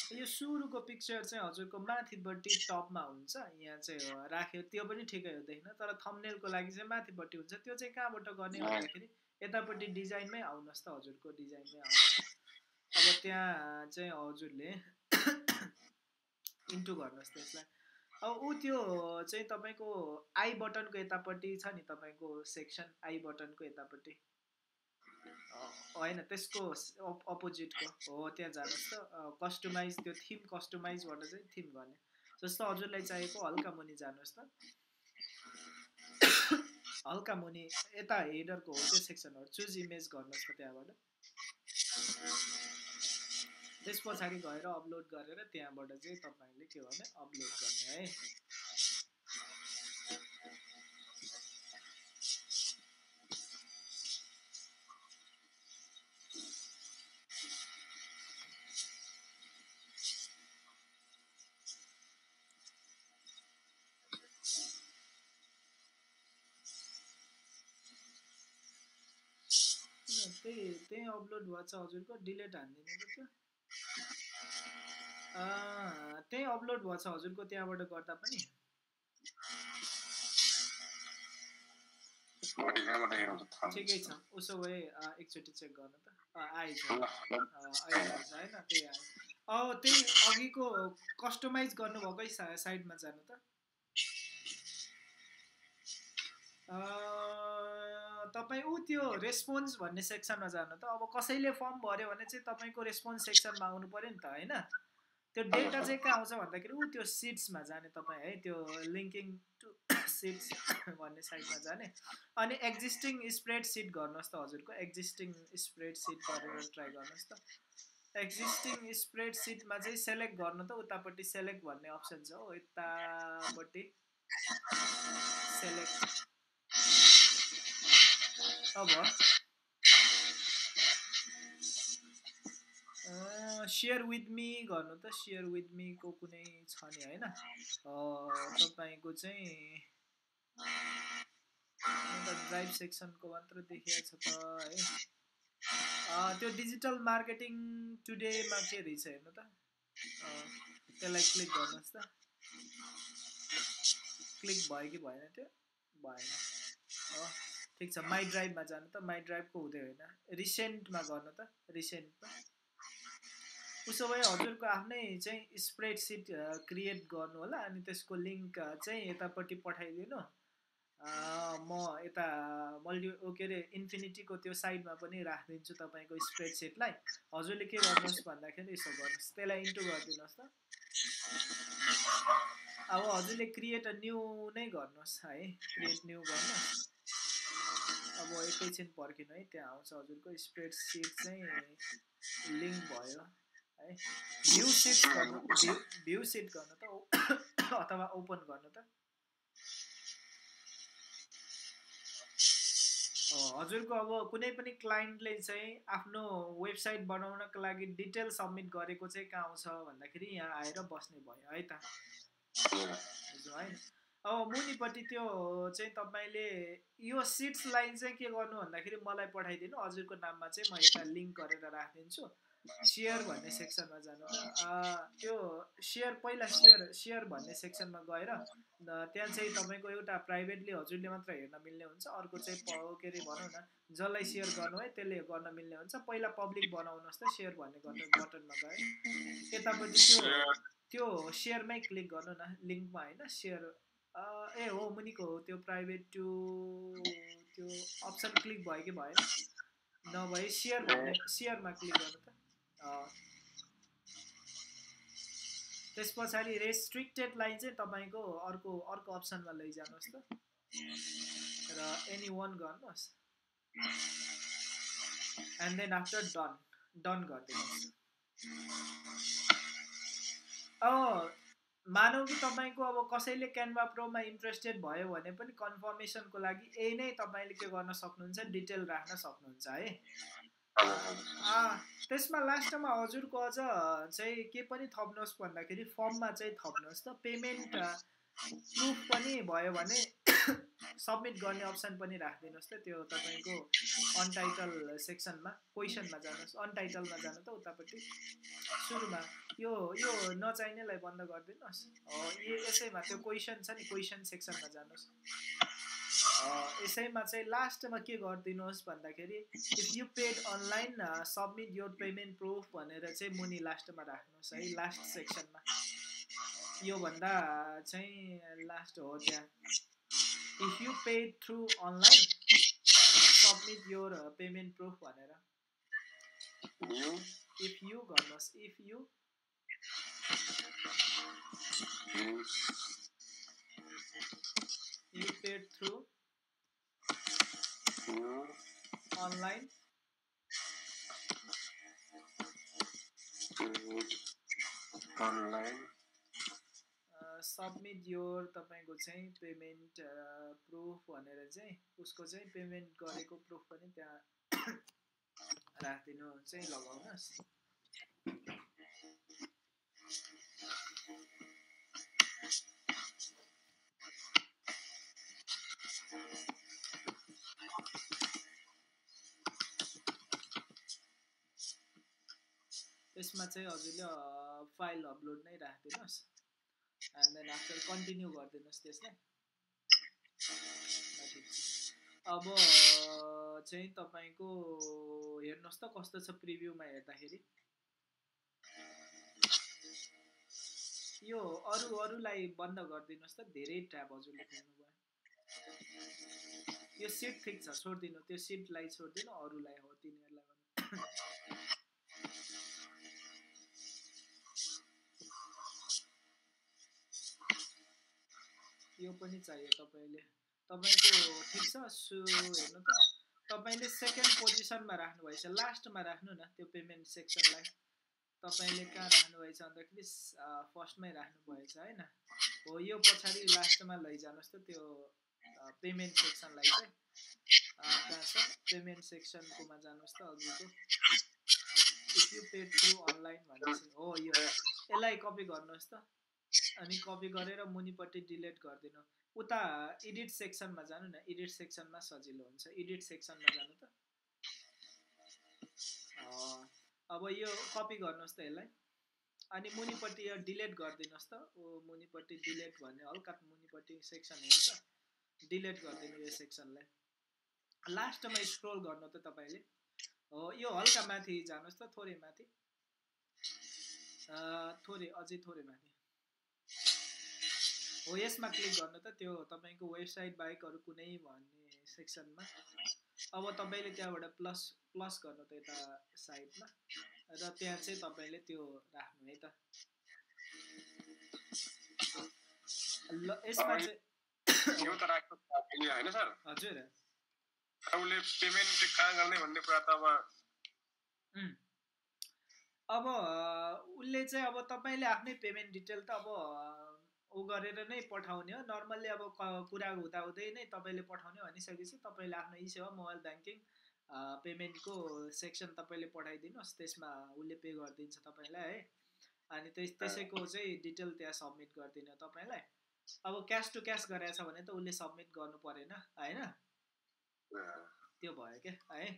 यो सुरुको पिक्चर चाहिँ हजुरको माथिपट्टि टपमा हुन्छ। यहाँ चाहिँ राख्यो त्यो पनि ठिकै हुँदैन तर थम्नेलको लागि चाहिँ माथिपट्टि हुन्छ। त्यो चाहिँ कहाँबाट गर्ने भन्दाखेरि यतापट्टि डिजाइनमै आउनुहोस् त हजुरको डिजाइनमै आउनुहोस्। अब त्यहाँ चाहिँ हजुरले इन्टु गर्नुहोस् त्यसलाई अब ऊ त्यो चाहिँ तपाईँको आई बटनको यतापट्टि छ नि तपाईँको सेक्सन आई बटनको यतापट्टि। होइन त्यसको अपोजिटको हो त्यहाँ जानुहोस् त। कस्टमाइज त्यो थिम कस्टमाइजबाट चाहिँ थिम गर्ने। जस्तो हजुरलाई चाहिएको हल्का मुनि जानुहोस् त। हल्का मुनि यता हेडरको हो त्यो सेक्सनहरू। चुज इमेज गर्नुहोस् त त्यहाँबाट। त्यस पछाडि गएर अपलोड गरेर त्यहाँबाट चाहिँ तपाईँले के भने अपलोड गर्ने है। त्यही अपलोड भएको छ हजुरको डिलेट हानिदिनु त्यो? त्यही अपलोड भएको छ हजुरको त्यहाँबाट गर्दा पनि? ठिकै छ उसो भए एकचोटि चेक गर्नु त। आएछ। होइन? त्यही आयो। अब त्यही अघिको कस्टमाइज गर्नुभएकै साइडमा जानु त। तपाईँ ऊ त्यो रेस्पोन्स भन्ने सेक्सनमा जानु त अब कसैले फर्म भऱ्यो भने चाहिँ तपाईँको रेस्पोन्स सेक्सनमा आउनु पऱ्यो नि त होइन? त्यो डेटा चाहिँ कहाँ आउँछ भन्दाखेरि ऊ त्यो सिट्समा जाने तपाईँ है त्यो लिङ्किङ टु सिट्स भन्ने साइडमा जाने। अनि एक्जिस्टिङ स्प्रेड सिट गर्नुहोस् त हजुरको एक्जिस्टिङ स्प्रेड सिट गरेर ट्राई गर्नुहोस् त। एक्जिस्टिङ स्प्रेड सिटमा चाहिँ सेलेक्ट गर्नु त उतापट्टि सेलेक्ट भन्ने अप्सन छ हो यतापट्टि सेलेक्ट अब सेयर विथ मी गर्नु त सेयर विथ मीको कुनै छ नि होइन? तपाईँको चाहिँ ड्राइभ सेक्सनको मात्र देखिएको छ त है। त्यो डिजिटल मार्केटिङ टुडेमा के रहेछ हेर्नु त? त्यसलाई क्लिक गर्नुहोस् त। क्लिक भयो कि भएन त्यो? भएन। ठिक छ माई ड्राइभमा जानु त माई ड्राइभको हुँदै होइन। रिसेन्टमा गर्नु त रिसेन्टमा उसो भए हजुरको आफ्नै चाहिँ स्प्रेडसिट क्रिएट गर्नु होला अनि त्यसको लिङ्क चाहिँ यतापट्टि पठाइदिनु। म यता मल्टी के अरे इन्फिनिटीको त्यो साइडमा पनि राखिदिन्छु तपाईँको स्प्रेडसिटलाई हजुरले के गर्नुहोस् भन्दाखेरि यसो गर्नुहोस्। त्यसलाई इन्टु गरिदिनुहोस् त। अब हजुरले क्रिएट न्यू नै गर्नुहोस् है। क्रिएट न्यू गर्नुहोस्। अब एकैछिन पर्खिनु है त्यहाँ आउँछ हजुरको स्प्रेडसिट चाहिँ लिङ्क भयो है। भ्यू सिट गर्नु भ्यू सिट गर्नु त अथवा ओपन गर्नु त। हजुरको अब कुनै पनि क्लाइन्टले चाहिँ आफ्नो वेबसाइट बनाउनको लागि डिटेल सबमिट गरेको चाहिँ कहाँ आउँछ भन्दाखेरि यहाँ आएर बस्ने भयो है त। है। अब मुनिपट्टि त्यो चाहिँ तपाईँले यो सिट्सलाई चाहिँ के गर्नु भन्दाखेरि मलाई पठाइदिनु। हजुरको नाममा चाहिँ म यता लिङ्क गरेर राखिदिन्छु। सेयर भन्ने सेक्सनमा जानु। त्यो सेयर पहिला सेयर सेयर भन्ने सेक्सनमा गएर त्यहाँ चाहिँ तपाईँको एउटा प्राइभेटली हजुरले मात्र हेर्न मिल्ने हुन्छ। अर्को चाहिँ के अरे भनौँ न जसलाई सेयर गर्नु है त्यसले गर्न मिल्ने हुन्छ। पहिला पब्लिक बनाउनुहोस् त सेयर भन्ने बटन बटनमा गए यतापट्टि त्यो त्यो सेयरमै क्लिक गर्नु न लिङ्कमा होइन सेयर ए हो मुनिको हो त्यो प्राइभेट टु त्यो अप्सन क्लिक भयो कि भएन? नभए सेयर भन्ने सेयरमा क्लिक गर्नु त। त्यस पछाडि रेस्ट्रिक्टेडलाई चाहिँ तपाईँको अर्को अर्को अप्सनमा लैजानुहोस् त। र एनी वान गर्नुहोस्। And then after done done गरिदिनुहोस्। मानौ कि तपाईँको अब कसैले क्यानभा प्रोमा इन्ट्रेस्टेड भयो भने पनि कन्फर्मेसनको लागि यही नै तपाईँले के गर्न सक्नुहुन्छ डिटेल राख्न सक्नुहुन्छ है। त्यसमा लास्टमा हजुरको अझ चाहिँ के पनि थप्नुहोस् भन्दाखेरि फर्ममा चाहिँ थप्नुहोस् त पेमेन्ट प्रुफ पनि भयो भने सब्मिट गर्ने अप्सन पनि राखिदिनुहोस् त त्यो तपाईँको अनटाइटल सेक्सनमा क्वेसनमा जानुहोस् अनटाइटलमा जानु त उतापट्टि सुरुमा। यो यो नचाहिनेलाई बन्द गरिदिनुहोस्। यसैमा त्यो क्वेसन छ नि क्वेसन सेक्सनमा जानुहोस्। यसैमा चाहिँ लास्टमा के गरिदिनुहोस् भन्दाखेरि if you paid online submit your payment proof भनेर चाहिँ मुनि लास्टमा राख्नुहोस् है लास्ट सेक्सनमा योभन्दा चाहिँ लास्ट हो त्यहाँ। if you paid through online submit your payment proof भनेर इफ यु गर्नुहोस् if you you paid through online online Submit your तपाईँको चाहिँ पेमेन्ट प्रुफ भनेर चाहिँ उसको चाहिँ पेमेन्ट गरेको प्रुफ पनि त्यहाँ राखिदिनु चाहिँ लगाउनुहोस्। यसमा चाहिँ हजुरले फाइल अपलोड नै राखिदिनुहोस्। एन्ड देन आफ्टर कन्टिन्यू गरिदिनुहोस् त्यसलाई अब चाहिँ तपाईँको हेर्नुहोस् त कस्तो छ प्रिभ्यूमा हेर्दाखेरि। यो अरू अरूलाई बन्द गरिदिनुहोस् त धेरै ट्याब हजुरले यो सिट ठिक छ छोडिदिनु त्यो सिटलाई छोडिदिनु अरूलाई हो तिनीहरूलाई यो पनि चाहियो तपाईँले। तपाईँको ठिक छ? सु हेर्नु त। तपाईँले सेकेन्ड पोजिसनमा राख्नुभएछ। लास्टमा राख्नु न त्यो पेमेन्ट सेक्सनलाई तपाईँले कहाँ राख्नुभएछ भन्दाखेरि फर्स्टमै राख्नुभएछ होइन? हो यो पछाडि लास्टमा लैजानुहोस् त त्यो पेमेन्ट सेक्सनलाई चाहिँ। कहाँ छ? पेमेन्ट सेक्सनकोमा जानुहोस् त अघिको। If you pay through online भनेपछि हो यो। यसलाई कपी गर्नुहोस् त। अनि कपी गरेर मुनिपट्टि डिलिट गरिदिनु। उता एडिट सेक्सनमा जानु न एडिट सेक्सनमा सजिलो हुन्छ। एडिट सेक्सनमा जानु त। अब यो कपी गर्नुहोस् त यसलाई। अनि मुनिपट्टि यो डिलिट गरिदिनुहोस् त। ओ मुनिपट्टि डिलिट भन्ने हल्का मुनिपट्टि सेक्सन हुन्छ। डिलिट गरिदिनु यो सेक्सनलाई। लास्टमा स्क्रोल गर्नु त तपाईँले। हो यो हल्का माथि जानुहोस् त थोरै माथि। थोरै अझै थोरै माथि। हो यसमा क्लिक गर्नु त त्यो तपाईँको वेबसाइट बाहेक अरू कुनै भन्ने सेक्सनमा। अब तपाईँले त्यहाँबाट प्लस प्लस गर्नु त यता साइडमा र त्यहाँ चाहिँ तपाईँले त्यो राख्नु है त। ल यसमा चाहिँ हजुर। उसले पेमेन्ट कहाँ गर्ने भन्ने कुरा त अब अब उसले चाहिँ अब तपाईँले आफ्नै पेमेन्ट डिटेल त अब ऊ गरेर नै पठाउने हो। नर्मल्ली अब कुरा हुँदा हुँदै नै तपाईँले पठाउने भनिसकेपछि तपाईँले आफ्नो ई सेवा मोबाइल ब्याङ्किङ पेमेन्टको सेक्सन तपाईँले पठाइदिनुहोस्। त्यसमा उसले पे गरिदिन्छ तपाईँलाई है। अनि त्यस त्यसैको चाहिँ डिटेल त्यहाँ सब्मिट गरिदिनु तपाईँलाई। अब क्यास टु क्यास गरेछ भने त उसले सब्मिट गर्नु परेन होइन? त्यो भयो क्या है।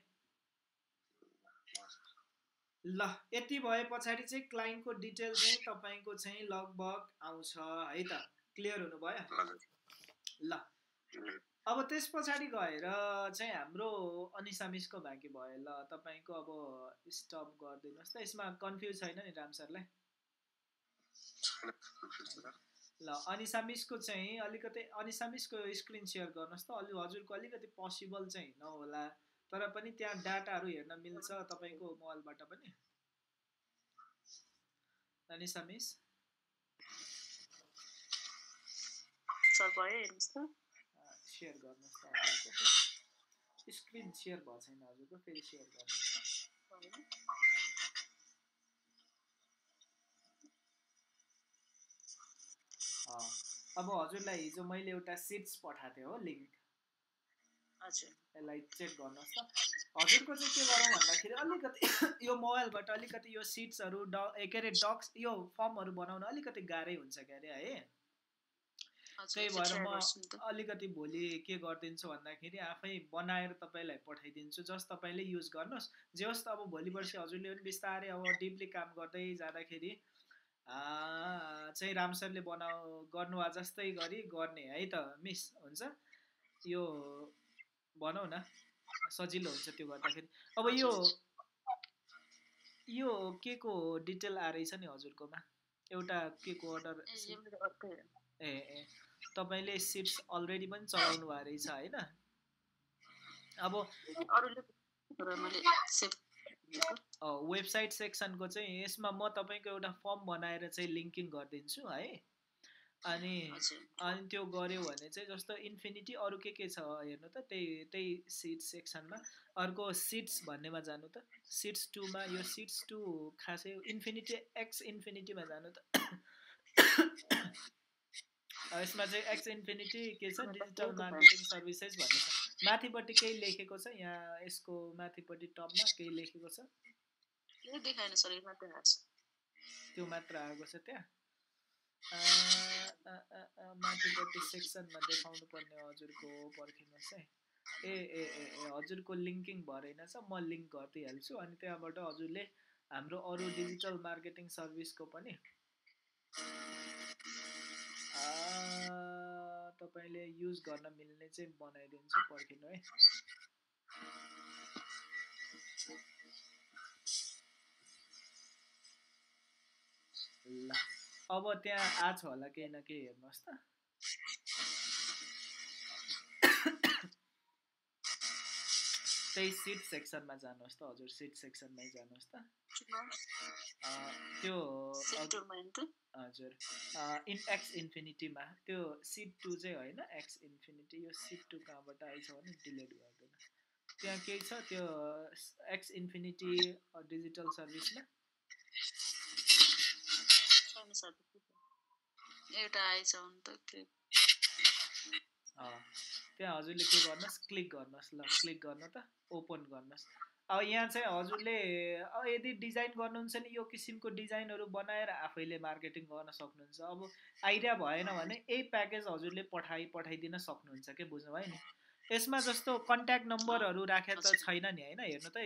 ल यति भए पछाडि चाहिँ क्लाइन्टको डिटेल चाहिँ तपाईँको चाहिँ लगभग आउँछ है त? क्लियर हुनुभयो? ल। अब त्यस पछाडि गएर चाहिँ हाम्रो अनिसा मिसको बाँकी भयो ल तपाईँको अब स्टप गरिदिनुहोस् त। यसमा कन्फ्युज छैन नि राम सरलाई? ल अनिसा मिसको चाहिँ अलिकति अनिसा मिसको स्क्रिन सेयर गर्नुहोस् त। अलि हजुरको अलिकति पोसिबल चाहिँ नहोला। तर पनि त्यहाँ डाटाहरू हेर्न मिल्छ तपाईँको मोबाइलबाट पनि। अनिसा मिस? सर भयो हेर्नुहोस् त। सेयर गर्नुहोस् स्क्रिन सेयर भएको छैन हजुरको फेरि सेयर गर्नुहोस्। अब हजुरलाई हिजो मैले एउटा सिट्स पठाएको थिएँ हो लिङ्क यसलाई चेक गर्नुहोस् त। हजुरको चाहिँ के गरौँ भन्दाखेरि अलिकति यो मोबाइलबाट अलिकति यो सिट्सहरू ड के अरे डक्स यो फर्महरू बनाउन अलिकति गाह्रै हुन्छ के अरे है। त्यही भएर म अलिकति भोलि के गरिदिन्छु भन्दाखेरि आफै बनाएर तपाईँलाई पठाइदिन्छु जस्ट तपाईँले युज गर्नुहोस्। जे होस् त अब भोलि पर्सि हजुरले पनि बिस्तारै अब डिपली काम गर्दै जाँदाखेरि चाहिँ रामसरले बनाउ गर्नु जस्तै गरी गर्ने है त मिस? हुन्छ? यो भनौँ न सजिलो हुन्छ त्यो गर्दाखेरि। अब यो यो के को डिटेल आएछ नि हजुरकोमा? एउटा के को अर्डर ए ए तपाईँले सिट्स अलरेडी पनि चलाउनु भएको रहेछ होइन? अब वेबसाइट सेक्सनको चाहिँ यसमा म तपाईँको एउटा फर्म बनाएर चाहिँ लिङ्किङ गरिदिन्छु है? अनि अनि त्यो गऱ्यो भने चाहिँ जस्तो इन्फिनिटी अरू के के छ हेर्नु त त्यही त्यही सिट्स सेक्सनमा अर्को सिट्स भन्नेमा जानु त सिट्स टूमा यो सिट्स टू खासै इन्फिनिटी एक्स इन्फिनिटीमा जानु त। यसमा चाहिँ एक्स इन्फिनिटी के छ? डिजिटल मार्केटिङ सर्भिसेस भन्ने छ। माथिपट्टि केही लेखेको छ? यहाँ यसको माथिपट्टि टपमा केही लेखेको छ। त्यो मात्र आएको छ त्यहाँ। माथिपट्टि सेक्सनमा देखाउनु पर्ने हजुरको पर्खिनुहोस् है। ए ए ए हजुरको लिङ्किङ भएर छ म लिङ्क गरिदिइहाल्छु अनि त्यहाँबाट हजुरले हाम्रो अरू डिजिटल मार्केटिङ सर्भिसको पनि तपाईँले युज गर्न मिल्ने चाहिँ बनाइदिन्छु पर्खिनु है। ल। अब त्यहाँ आछ होला केही न केही हेर्नुहोस् त। त्यही सिट सेक्सनमा जानुहोस् त हजुर सिट सेक्सनमै जानुहोस् त। त्यो हजुर। इन एक्स इन्फिनिटीमा त्यो सिट टू चाहिँ होइन एक्स इन्फिनिटी यो सिट टू कहाँबाट आइछ भने डिलिट गर्दैन। त्यहाँ केही छ त्यो एक्स इन्फिनिटी डिजिटल सर्भिसमा एउटा आएछ त. त्यहाँ हजुरले के गर्नुहोस् क्लिक गर्नुहोस् ल क्लिक गर्नु त ओपन गर्नुहोस् अब यहाँ चाहिँ हजुरले यदि डिजाइन गर्नुहुन्छ नि यो किसिमको डिजाइनहरू बनाएर आफैले मार्केटिङ गर्न सक्नुहुन्छ अब आइडिया भएन भने यही प्याकेज हजुरले पठाइ पठाइदिन सक्नुहुन्छ के बुझ्नुभयो नि? यसमा जस्तो कन्ट्याक्ट नम्बरहरू राखेर त छैन नि होइन? हेर्नु त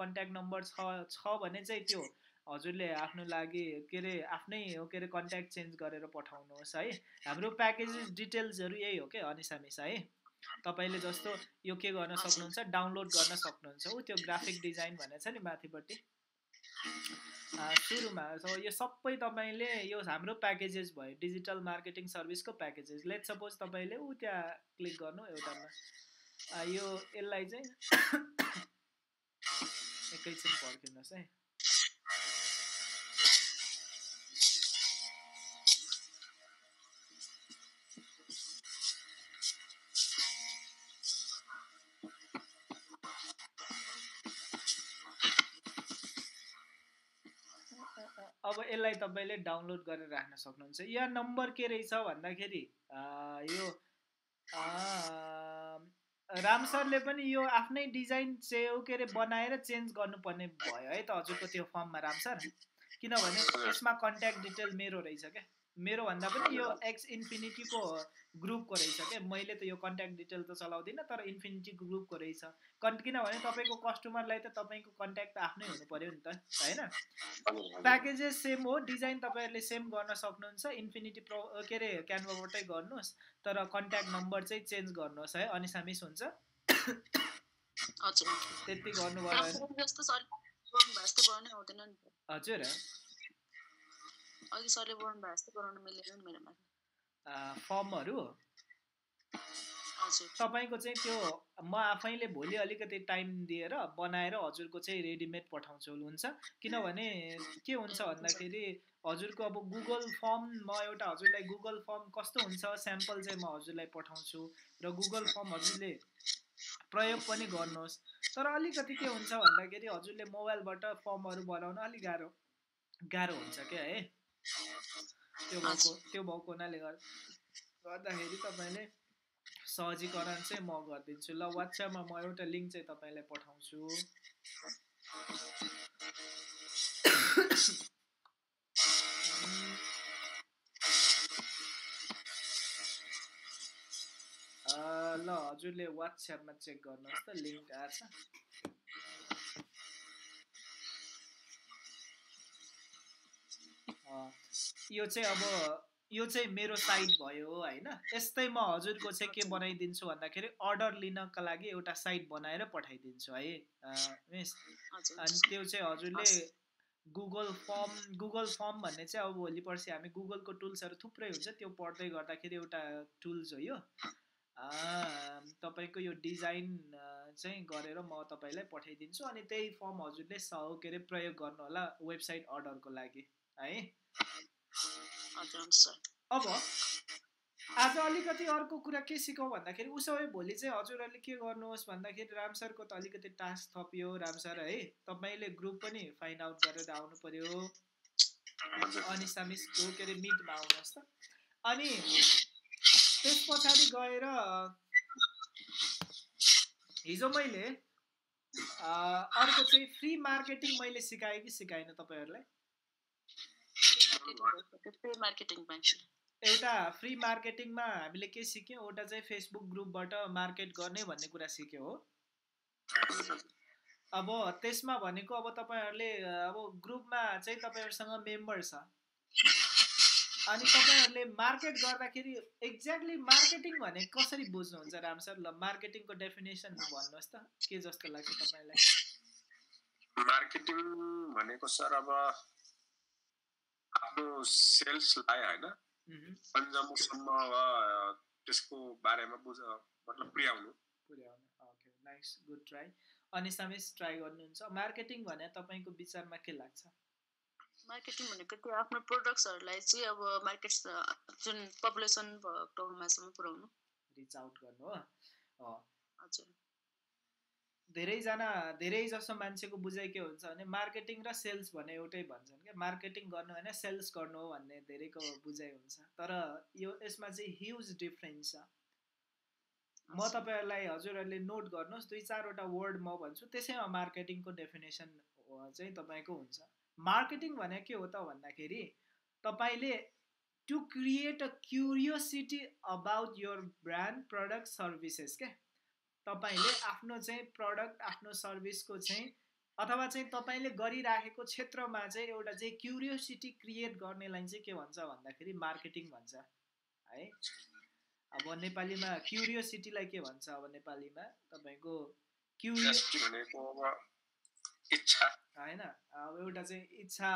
कन्ट्याक्ट नम्बर छ छ भने चाहिँ त्यो हजुरले आफ्नो लागि के अरे आफ्नै के अरे कन्ट्याक्ट चेन्ज गरेर पठाउनुहोस् है। हाम्रो प्याकेजेस डिटेल्सहरू यही हो क्या अनिसामिस है। तपाईँले जस्तो यो के गर्न सक्नुहुन्छ डाउनलोड गर्न सक्नुहुन्छ। ऊ त्यो ग्राफिक डिजाइन भनेको छ नि माथिपट्टि। सुरुमा यो सबै तपाईँले यो हाम्रो प्याकेजेस भयो। डिजिटल मार्केटिङ सर्भिसको प्याकेजेस लेट सपोज तपाईँले ऊ त्यहाँ क्लिक गर्नु एउटामा। यो यसलाई चाहिँ एकैछिन पर्खिनुहोस् है। तपाईँले डाउनलोड गरेर राख्न सक्नुहुन्छ। यहाँ नम्बर के रहेछ भन्दाखेरि यो राम सरले पनि यो आफ्नै डिजाइन चाहिँ के अरे बनाएर चेन्ज गर्नुपर्ने भयो है त हजुरको त्यो फर्ममा राम सर। किनभने यसमा कन्ट्याक्ट डिटेल मेरो रहेछ क्या। मेरो भन्दा पनि यो एक्स इन्फिनिटीको ग्रुपको रहेछ क्या मैले त यो कन्ट्याक्ट डिटेल त चलाउँदिनँ तर इन्फिनिटीको ग्रुपको रहेछ। कन् किनभने तपाईँको कस्टमरलाई त तपाईँको कन्ट्याक्ट त आफ्नै हुनु पऱ्यो नि त होइन? प्याकेजेस सेम हो डिजाइन तपाईँहरूले सेम गर्न सक्नुहुन्छ। इन्फिनिटी प्रो के अरे क्यानभाबाटै गर्नुहोस् तर कन्ट्याक्ट नम्बर चाहिँ चेन्ज गर्नुहोस् है? अनिसामिस हुन्छ? त्यति गर्नुभयो। हजुर। अघि सरले बोल्नु भएको जस्तो गराउनु मिलेन मेरोमा। फर्महरू। तपाईँको चाहिँ त्यो म आफैले भोलि अलिकति टाइम दिएर बनाएर हजुरको चाहिँ रेडिमेड पठाउँछु हुन्छ किनभने के हुन्छ। भन्दाखेरि हजुरको अब गुगल फर्म म एउटा हजुरलाई गुगल फर्म कस्तो हुन्छ स्याम्पल चाहिँ म हजुरलाई पठाउँछु र गुगल फर्म हजुरले प्रयोग पनि गर्नुहोस्। तर अलिकति के हुन्छ भन्दाखेरि हजुरले मोबाइलबाट फर्महरू बनाउन अलिक गाह्रो गाह्रो हुन्छ क्या है? त्यो भएको त्यो भएको हुनाले गर्दाखेरि तपाईँले सहजीकरण चाहिँ म गरिदिन्छु। ल वाट्सएपमा म एउटा लिङ्क चाहिँ तपाईँलाई पठाउँछु। ल हजुरले वाट्सएपमा चेक गर्नुहोस् त लिङ्क आएछ यो चाहिँ अब यो चाहिँ मेरो साइट भयो होइन? यस्तै म हजुरको चाहिँ के बनाइदिन्छु भन्दाखेरि अर्डर लिनका लागि एउटा साइट बनाएर पठाइदिन्छु है मिस अनि त्यो चाहिँ हजुरले गुगल फर्म गुगल फर्म भन्ने चाहिँ अब भोलि पर्सि हामी गुगलको टुल्सहरू थुप्रै हुन्छ त्यो पढ्दै गर्दाखेरि एउटा टुल्स हो यो। तपाईँको यो डिजाइन चाहिँ गरेर म तपाईँलाई पठाइदिन्छु। अनि त्यही फर्म हजुरले स के अरे प्रयोग गर्नु होला वेबसाइट अर्डरको लागि है? अब आज अलिकति अर्को कुरा के सिकौँ भन्दाखेरि उसो भए भोलि चाहिँ हजुरहरूले के गर्नुहोस् भन्दाखेरि राम सरको त अलिकति टास्क थपियो राम सर है तपाईँले ग्रुप पनि फाइन्ड आउट गरेर आउनु पर्यो। अनि सामिसको के अरे मिटमा आउनुहोस् त। अनि त्यस पछाडि गएर हिजो मैले अर्को चाहिँ फ्री मार्केटिङ मैले सिकाएँ कि सिकाएन तपाईँहरूलाई? एउटा फ्री मार्केटिङमा हामीले के सिक्यौँ एउटा चाहिँ फेसबुक ग्रुपबाट मार्केट गर्ने भन्ने कुरा सिक्यो हो। अब त्यसमा भनेको अब तपाईँहरूले अब ग्रुपमा चाहिँ तपाईँहरूसँग मेम्बर छ। अनि तपाईँहरूले मार्केट गर्दाखेरि एक्ज्याक्टली मार्केटिङ भने कसरी बुझ्नुहुन्छ राम सर? ल मार्केटिङको डेफिनेसन भन्नुहोस् त के जस्तो लाग्छ तपाईँलाई? मार्केटिङ भनेको सर अब आफ्नो सेल्सलाई होइन पन्जामुसम्म त्यसको बारेमा बुझ मतलब पुर्याउनु ओके नाइस गुड ट्राई अनि समेश ट्राई गर्नुहुन्छ मार्केटिङ भने तपाईँको विचारमा के लाग्छ मार्केटिङ भनेको त्यो आफ्नो प्रोडक्ट्सहरूलाई चाहिँ अब मार्केट जुन पपुलेसन भएको ठाउँमासम्म पुऱ्याउनु रिच आउट गर्नु हो हजुर धेरैजना धेरै जसो मान्छेको बुझाइ के हुन्छ भने मार्केटिङ र सेल्स भने एउटै भन्छन् क्या। मार्केटिङ गर्नु होइन सेल्स गर्नु हो भन्ने धेरैको बुझाइ हुन्छ। तर यो यसमा चाहिँ ह्युज डिफ्रेन्स छ। म तपाईँहरूलाई हजुरहरूले नोट गर्नुहोस् दुई चारवटा वर्ड म भन्छु। त्यसैमा मार्केटिङको डेफिनेसन चाहिँ तपाईँको हुन्छ। मार्केटिङ भने के हो त भन्दाखेरि तपाईँले to create a curiosity about your brand product services क्या। तपाईँले आफ्नो चाहिँ प्रडक्ट आफ्नो सर्भिसको चाहिँ अथवा चाहिँ तपाईँले गरिराखेको क्षेत्रमा चाहिँ एउटा चाहिँ क्युरियोसिटी क्रिएट गर्नेलाई चाहिँ के भन्छ भन्दाखेरि मार्केटिङ भन्छ है? अब नेपालीमा क्युरियोसिटीलाई के भन्छ अब नेपालीमा? तपाईँको होइन? अब एउटा चाहिँ इच्छा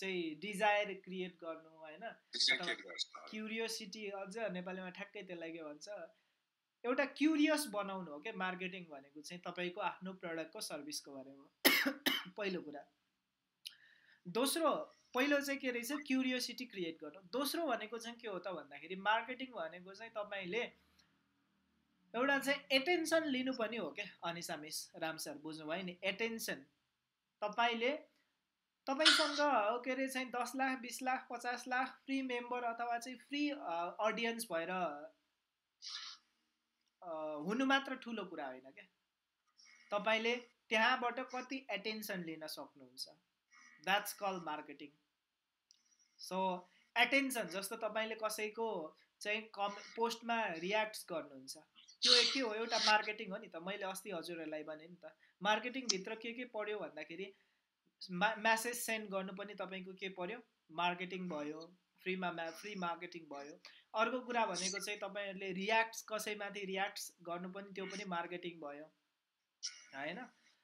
चाहिँ डिजायर क्रिएट गर्नु होइन? क्युरियोसिटी अझ नेपालीमा ठ्याक्कै त्यसलाई के भन्छ? एउटा क्युरियस बनाउनु हो क्या मार्केटिङ भनेको चाहिँ तपाईँको आफ्नो प्रडक्टको सर्भिसको बारेमा पहिलो कुरा। दोस्रो पहिलो चाहिँ के रहेछ क्युरियोसिटी क्रिएट गर्नु। दोस्रो भनेको चाहिँ के हो त भन्दाखेरि मार्केटिङ भनेको चाहिँ तपाईँले एउटा चाहिँ एटेन्सन लिनु पनि हो क्या। अनिसा मिस राम सर बुझ्नुभयो नि एटेन्सन। तपाईँले तपाईँसँग के अरे चाहिँ दस लाख बिस लाख पचास लाख फ्री मेम्बर अथवा चाहिँ फ्री अडियन्स भएर हुनु मात्र ठुलो कुरा होइन क्या। तपाईँले त्यहाँबाट कति एटेन्सन लिन सक्नुहुन्छ। That's call marketing so attention जस्तो तपाईँले कसैको चाहिँ कम पोस्टमा रियाक्ट गर्नुहुन्छ। त्यो के हो? एउटा मार्केटिङ हो नि त। मैले अस्ति हजुरहरूलाई भने नि त। मार्केटिङभित्र के के पढ्यो भन्दाखेरि म्यासेज सेन्ड गर्नु पनि तपाईँको के पऱ्यो मार्केटिङ भयो। फ्रीमा म्या फ्री मार्केटिङ भयो। अर्को कुरा भनेको चाहिँ तपाईँहरूले रियाक्ट कसैमाथि रियाक्ट गर्नु पनि त्यो पनि मार्केटिङ भयो। होइन?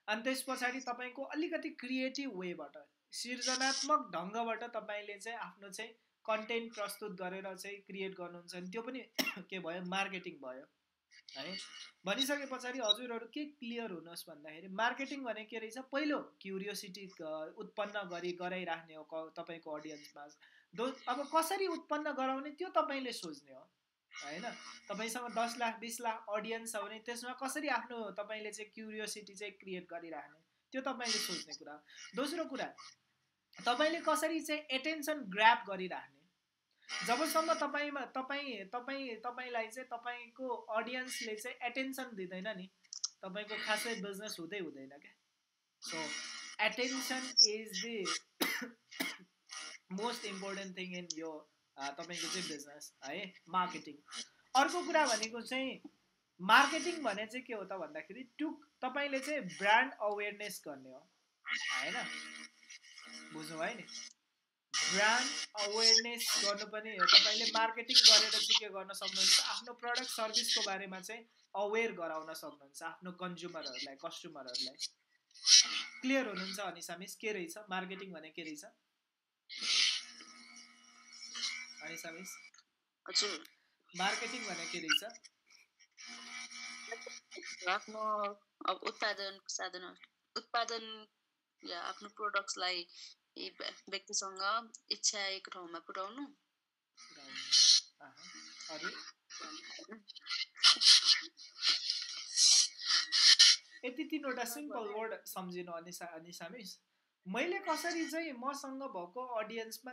अनि त्यस पछाडि तपाईँको अलिकति क्रिएटिभ वेबाट सृजनात्मक ढङ्गबाट तपाईँले चाहिँ आफ्नो चाहिँ कन्टेन्ट प्रस्तुत गरेर चाहिँ क्रिएट गर्नुहुन्छ भने त्यो पनि के भयो? मार्केटिङ भयो। है? भनिसके पछाडि हजुरहरू के क्लियर हुनुहोस् भन्दाखेरि मार्केटिङ भने के रहेछ? पहिलो क्युरियोसिटी उत्पन्न गरी गराइराख्ने हो तपाईँको अडियन्समा। अब कसरी उत्पन्न गराउने त्यो तपाईँले सोच्ने हो होइन? तपाईँसँग दस लाख बिस लाख अडियन्स छ भने त्यसमा कसरी आफ्नो तपाईँले चाहिँ क्युरियोसिटी चाहिँ क्रिएट गरिराख्ने त्यो तपाईँले सोच्ने कुरा दोस्रो कुरा तपाईँले कसरी चाहिँ एटेन्सन ग्राप गरिराख्ने? जबसम्म तपाईँमा तपाईँ तपाईँ तपाईँलाई चाहिँ तपाईँको अडियन्सले चाहिँ एटेन्सन दिँदैन नि तपाईँको खासै बिजनेस हुँदै हुँदैन क्या। So attention is the most important thing in यो तपाईँको चाहिँ बिजनेस है मार्केटिङ अर्को कुरा भनेको चाहिँ मार्केटिङ भने चाहिँ के हो त भन्दाखेरि टु तपाईँले चाहिँ ब्रान्ड अवेरनेस गर्ने हो। होइन? बुझ्नुभयो नि? ब्रान्ड अवेरनेस गर्नु पनि हो। तपाईँले मार्केटिङ गरेर चाहिँ के गर्न सक्नुहुन्छ? आफ्नो प्रडक्ट सर्भिसको बारेमा चाहिँ अवेर गराउन सक्नुहुन्छ आफ्नो कन्ज्युमरहरूलाई कस्टमरहरूलाई क्लियर हुनुहुन्छ अनिसा मिस? के रहेछ? मार्केटिङ भने के रहेछ? अनिसा मिस हजुर मार्केटिङ भने के रहेछ आफ्नो अब उत्पादन साधन उत्पादन या आफ्नो प्रोडक्ट्सलाई व्यक्तिसँग इच्छा ठाउँमा पुर्याउनु यति तिनवटा सिम्पल वर्ड सम्झिनु अनिसा अनिसा मिस मैले कसरी चाहिँ मसँग भएको अडियन्समा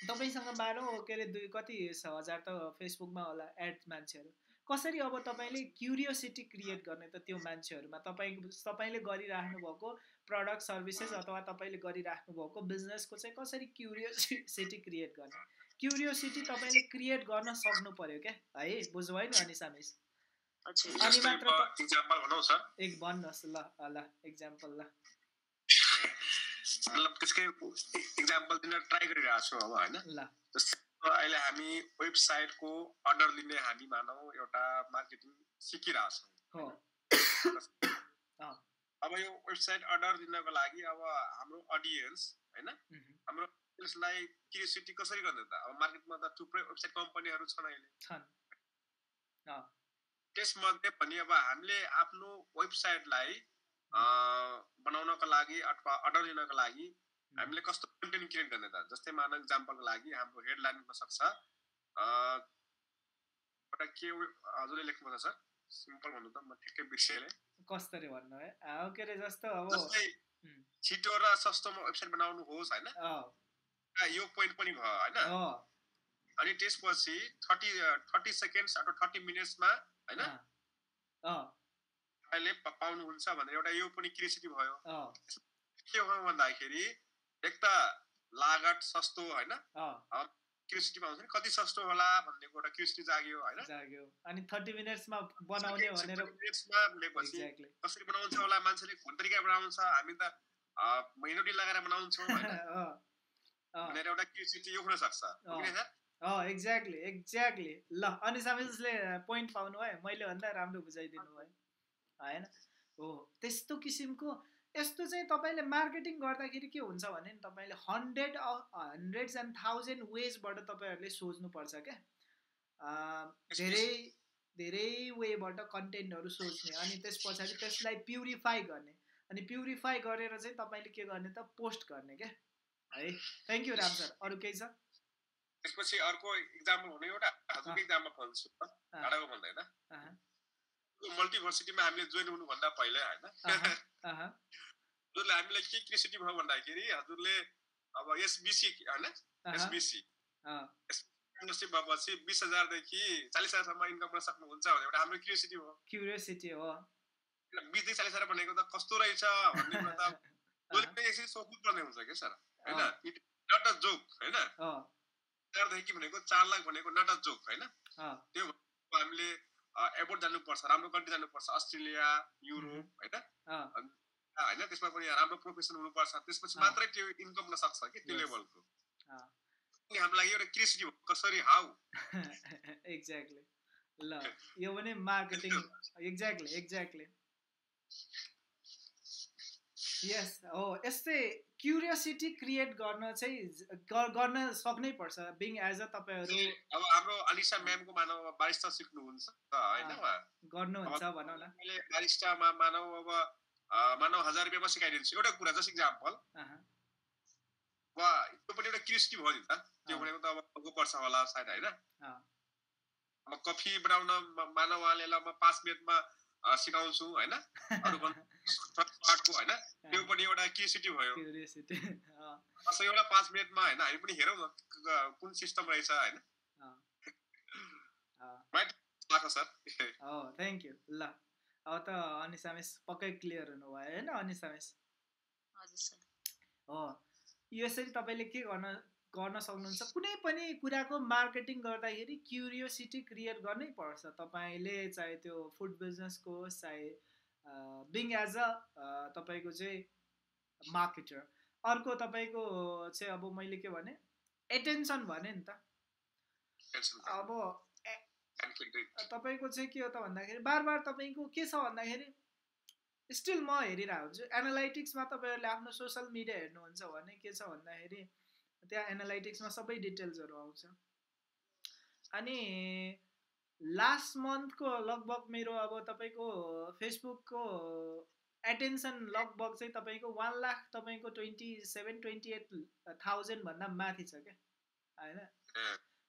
तपाईँसँग मानौँ के अरे दुई कति हजार त फेसबुकमा होला एड मान्छेहरू। कसरी अब तपाईँले क्युरियोसिटी क्रिएट गर्ने त त्यो मान्छेहरूमा? तपाईँ तपाईँले गरिराख्नु भएको प्रडक्ट सर्भिसेस अथवा तपाईँले गरिराख्नु भएको बिजनेसको चाहिँ कसरी क्युरियोसिटी क्रिएट गर्ने? क्युरियोसिटी तपाईँले क्रिएट गर्न सक्नु पर्यो क्या? है बुझ्नुभयो नि अनि सामिस अनि मात्र एक भन्नुहोस् ल ल इक्जाम्पल ल। मतलब त्यसकै इक्जाम्पल दिन ट्राई गरिरहेको छु अब होइन? अहिले हामी वेबसाइटको अर्डर लिने हामी मानौ एउटा मार्केटिङ सिकिरहेछौँ अब यो वेबसाइट अर्डर दिनको लागि अब हाम्रो अडियन्स होइन? हाम्रो अडियन्सलाई क्युरियोसिटी कसरी गर्ने त? अब मार्केटमा त थुप्रै वेबसाइट कम्पनीहरू छन् अहिले। त्यसमध्ये पनि अब हामीले आफ्नो वेबसाइटलाई बनाउनको लागि अथवा अर्डर लिनको लागि हामीले कस्तो कन्टेन्ट क्रिएट गर्ने त? जस्तै मान इक्जाम्पलको लागि हाम्रो हेडलाइन हुन सक्छ। एउटा के हजुरले लेख्नुपर्छ सर? सिम्पल भन्नु त म ठिकै बिर्सेँ कसरी भन्नु है। के अरे जस्तो अब छिटो र सस्तोमा वेबसाइट बनाउनु होस् होइन? यो पोइन्ट पनि भयो होइन? अनि त्यसपछि थर्टी थर्टी सेकेन्ड्स अथवा थर्टी मिनट्समा होइन? तपाईँले पाउनुहुन्छ भनेर एउटा यो पनि क्युरियोसिटी भयो के हो भन्दाखेरि एक त लागत सस्तो होइन क्युरियोसिटीमा हुन्छ नि कति सस्तो होला भन्ने एउटा क्युरियोसिटी जाग्यो होइन अनि थर्टी मिनट्समा बनाउने भनेर मिनट्समा भनेपछि कसरी बनाउँछ होला मान्छेले कुन तरिका बनाउँछ हामी त महिनोटी लगाएर बनाउँछौँ भनेर एउटा क्युरियोसिटी यो हुन सक्छ एक्ज्याक्टली एक्ज्याक्टली ल अनि सामिजले पोइन्ट पाउनु है मैले भन्दा राम्रो बुझाइदिनु भयो होइन? हो। त्यस्तो किसिमको यस्तो चाहिँ तपाईँले मार्केटिङ गर्दाखेरि के हुन्छ भने नि तपाईँले हन्ड्रेड हन्ड्रेड्स एन्ड थाउजन्ड वेजबाट तपाईँहरूले सोच्नुपर्छ क्या। धेरै धेरै वेबाट कन्टेन्टहरू सोच्ने अनि त्यस पछाडि त्यसलाई प्युरिफाई गर्ने। अनि प्युरिफाई गरेर चाहिँ तपाईँले के गर्ने त पोस्ट गर्ने क्या। है। Thank you Ram sir. अरू केही छ? त्यसपछि अर्को इक्जाम्पल हुने एउटा। हजुरको इक्जाम्पल भन्छु टाढाको भन्दैन। मल्टिभर्सिटीमा हामीले जोइन हुनुभन्दा पहिला होइन? हजुरले हामीलाई के क्रिसिटी भयो भन्दाखेरि हजुरले अब एसबिसी होइन? एसबिसी इन्डस्ट्री भएपछि बिस हजारदेखि चालिस हजारसम्म इन्कम गर्न सक्नुहुन्छ भने एउटा हाम्रो क्युरियोसिटी हो। क्युरियोसिटी हो। बिसदेखि चालिस हजार भनेको त कस्तो रहेछ भन्ने कुरा त जसले पनि यसरी सोच्नु पर्ने हुन्छ क्या सर? होइन? नट अ जोक होइन? चारदेखि भनेको चार लाख भनेको नट अ जोक होइन? त्यो हामीले एबोर्ड जानुपर्छ राम्रो कन्ट्री जानुपर्छ अस्ट्रेलिया युरोप होइन? होइन? त्यसमा पनि राम्रो प्रोफेसन हुनुपर्छ। त्यसपछि मात्रै त्यो इन्कम हुन सक्छ कि त्यो लेभलको हाम्रो लागि एउटा क्रिसिटी कसरी हाउ एक्ज्याक्टली ल यो पनि मार्केटिङ एक्ज्याक्टली एक्ज्याक्टली यस हो यस्तै क्युरियोसिटी क्रिएट गर्न चाहिँ गर्न सक्नै पर्छ बिङ एज अ तपाईँहरू। अब हाम्रो अलिसा म्यामको मानव बारिस्टा सिक्नुहुन्छ होइन गर्नुहुन्छ भनौँ न मैले बारिस्टामा मानव अब मानव हजार रुपियाँमा सिकाइदिन्छु एउटा कुरा जस्ट इक्जाम्पल वा त्यो पनि एउटा क्युरियोसिटी भयो नि त। त्यो भनेको त अब भोग्नु पर्छ होला सायद होइन? अब कफी बनाउन मानवले ल म पाँच मिनटमा सिकाउँछु होइन? होइन त्यो पनि एउटा क्युरियोसिटी भयो। एउटा पाँच मिनटमा होइन हामी पनि हेरौँ न कुन सिस्टम रहेछ होइन। थ्याङ्क यू ल। अब त अनिसामेस पक्कै क्लियर हुनुभयो होइन अनिसामेस हो यसरी तपाईँले के गर्न गर्न सक्नुहुन्छ? कुनै पनि कुराको मार्केटिङ गर्दाखेरि क्युरियोसिटी क्रिएट गर्नै पर्छ। तपाईँले चाहे त्यो फुड बिजनेसको होस् चाहे बिङ एज अ तपाईँको चाहिँ मार्केटर अर्को तपाईँको चाहिँ अब मैले के भने एटेन्सन भने नि त। अब तपाईँको चाहिँ के हो त भन्दाखेरि बार बार तपाईँको के छ भन्दाखेरि स्टिल म हेरिरहेको हुन्छु। एनालाइटिक्समा तपाईँहरूले आफ्नो सोसियल मिडिया हेर्नुहुन्छ भने के छ भन्दाखेरि त्यहाँ एनालाइटिक्समा सबै डिटेल्सहरू आउँछ। अनि लास्ट मन्थको लगभग मेरो अब तपाईँको फेसबुकको एटेन्सन लगभग चाहिँ तपाईँको वान लाख तपाईँको ट्वेन्टी सेभेन ट्वेन्टी एट थाउजन्डभन्दा माथि छ क्या होइन?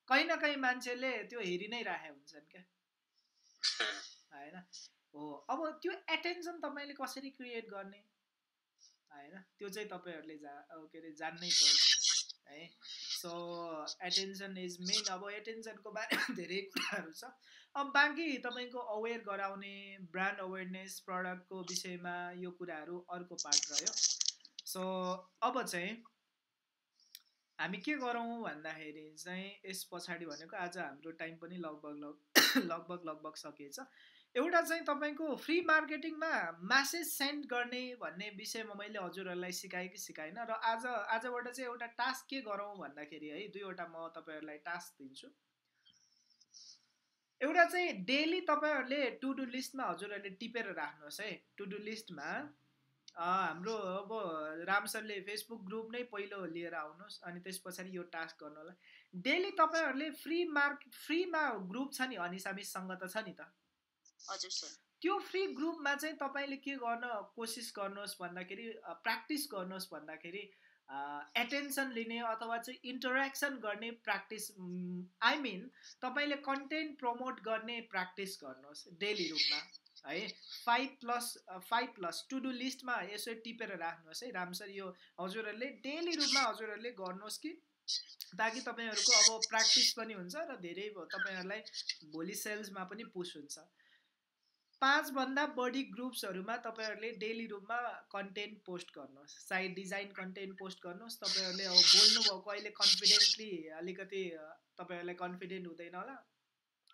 कहीँ न कहीँ मान्छेले त्यो हेरि नै राखेका हुन्छन् क्या होइन? हो अब त्यो एटेन्सन तपाईँले कसरी क्रिएट गर्ने होइन? त्यो चाहिँ तपाईँहरूले जा के अरे जान्नै पर्छ है? सो एटेन्सन इज मेन अब एटेन्सनको बारेमा धेरै कुराहरू छ। अब बाँकी तपाईँको अवेर गराउने ब्रान्ड अवेरनेस प्रडक्टको विषयमा यो कुराहरू अर्को पार्ट रह्यो। सो अब चाहिँ हामी के गरौँ भन्दाखेरि चाहिँ यस पछाडि भनेको आज हाम्रो टाइम पनि लगभग लग लगभग लगभग सकिएछ। एउटा चाहिँ तपाईँको फ्री मार्केटिङमा म्यासेज सेन्ड गर्ने भन्ने विषयमा मैले हजुरहरूलाई सिकाएँ कि सिकाइनँ र आज आजबाट चाहिँ एउटा टास्क के गरौँ भन्दाखेरि है दुईवटा म तपाईँहरूलाई टास्क दिन्छु। एउटा चाहिँ डेली तपाईँहरूले टु डु लिस्टमा हजुरहरूले टिपेर राख्नुहोस् है। टु डु लिस्टमा हाम्रो अब राम सरले फेसबुक ग्रुप नै पहिलो लिएर आउनुहोस् अनि त्यस पछाडि यो टास्क गर्नुलाई डेली तपाईँहरूले फ्री मार्क फ्रीमा ग्रुप छ नि हनिसामिससँग त छ नि त। हजुर सर। त्यो फ्री ग्रुपमा चाहिँ तपाईँले के गर्न कोसिस गर्नुहोस् भन्दाखेरि प्र्याक्टिस गर्नुहोस् भन्दाखेरि एटेन्सन लिने अथवा चाहिँ इन्टरेक्सन गर्ने प्र्याक्टिस आई मिन तपाईँले कन्टेन्ट प्रमोट गर्ने प्र्याक्टिस गर्नुहोस् डेली रूपमा है। Five plus five plus to do लिस्टमा यसो टिपेर राख्नुहोस् है। राम्ररी यो हजुरहरूले डेली रूपमा हजुरहरूले गर्नुहोस् कि ताकि तपाईँहरूको अब प्र्याक्टिस पनि हुन्छ र धेरै तपाईँहरूलाई भोलि सेल्समा पनि पुस हुन्छ। पाँचभन्दा बढी ग्रुप्सहरूमा तपाईँहरूले डेली रूपमा कन्टेन्ट पोस्ट गर्नुहोस्। साइड डिजाइन कन्टेन्ट पोस्ट गर्नुहोस् तपाईँहरूले अब बोल्नुभएको अहिले कन्फिडेन्टली अलिकति तपाईँहरूलाई कन्फिडेन्ट हुँदैन होला।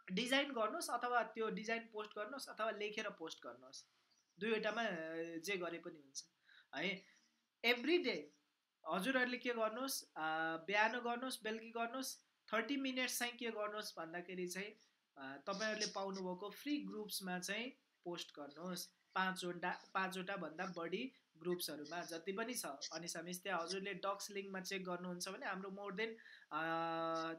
डिजाइन गर्नुहोस् अथवा त्यो डिजाइन पोस्ट गर्नुहोस् अथवा लेखेर पोस्ट गर्नुहोस्। दुईवटामा जे गरे पनि हुन्छ। है एभ्री डे हजुरहरूले के गर्नुहोस् बिहान गर्नुहोस् बेलुकी गर्नुहोस् थर्टी मिनट्स चाहिँ के गर्नुहोस् भन्दाखेरि चाहिँ तपाईँहरूले पाउनुभएको फ्री ग्रुप्समा चाहिँ पोस्ट गर्नुहोस्। पाँचवटा पाँचवटा भन्दा बढी ग्रुप्सहरूमा जति पनि छ। अनि समिस त्यहाँ हजुरले डक्स लिङ्कमा चेक गर्नुहुन्छ भने हाम्रो more than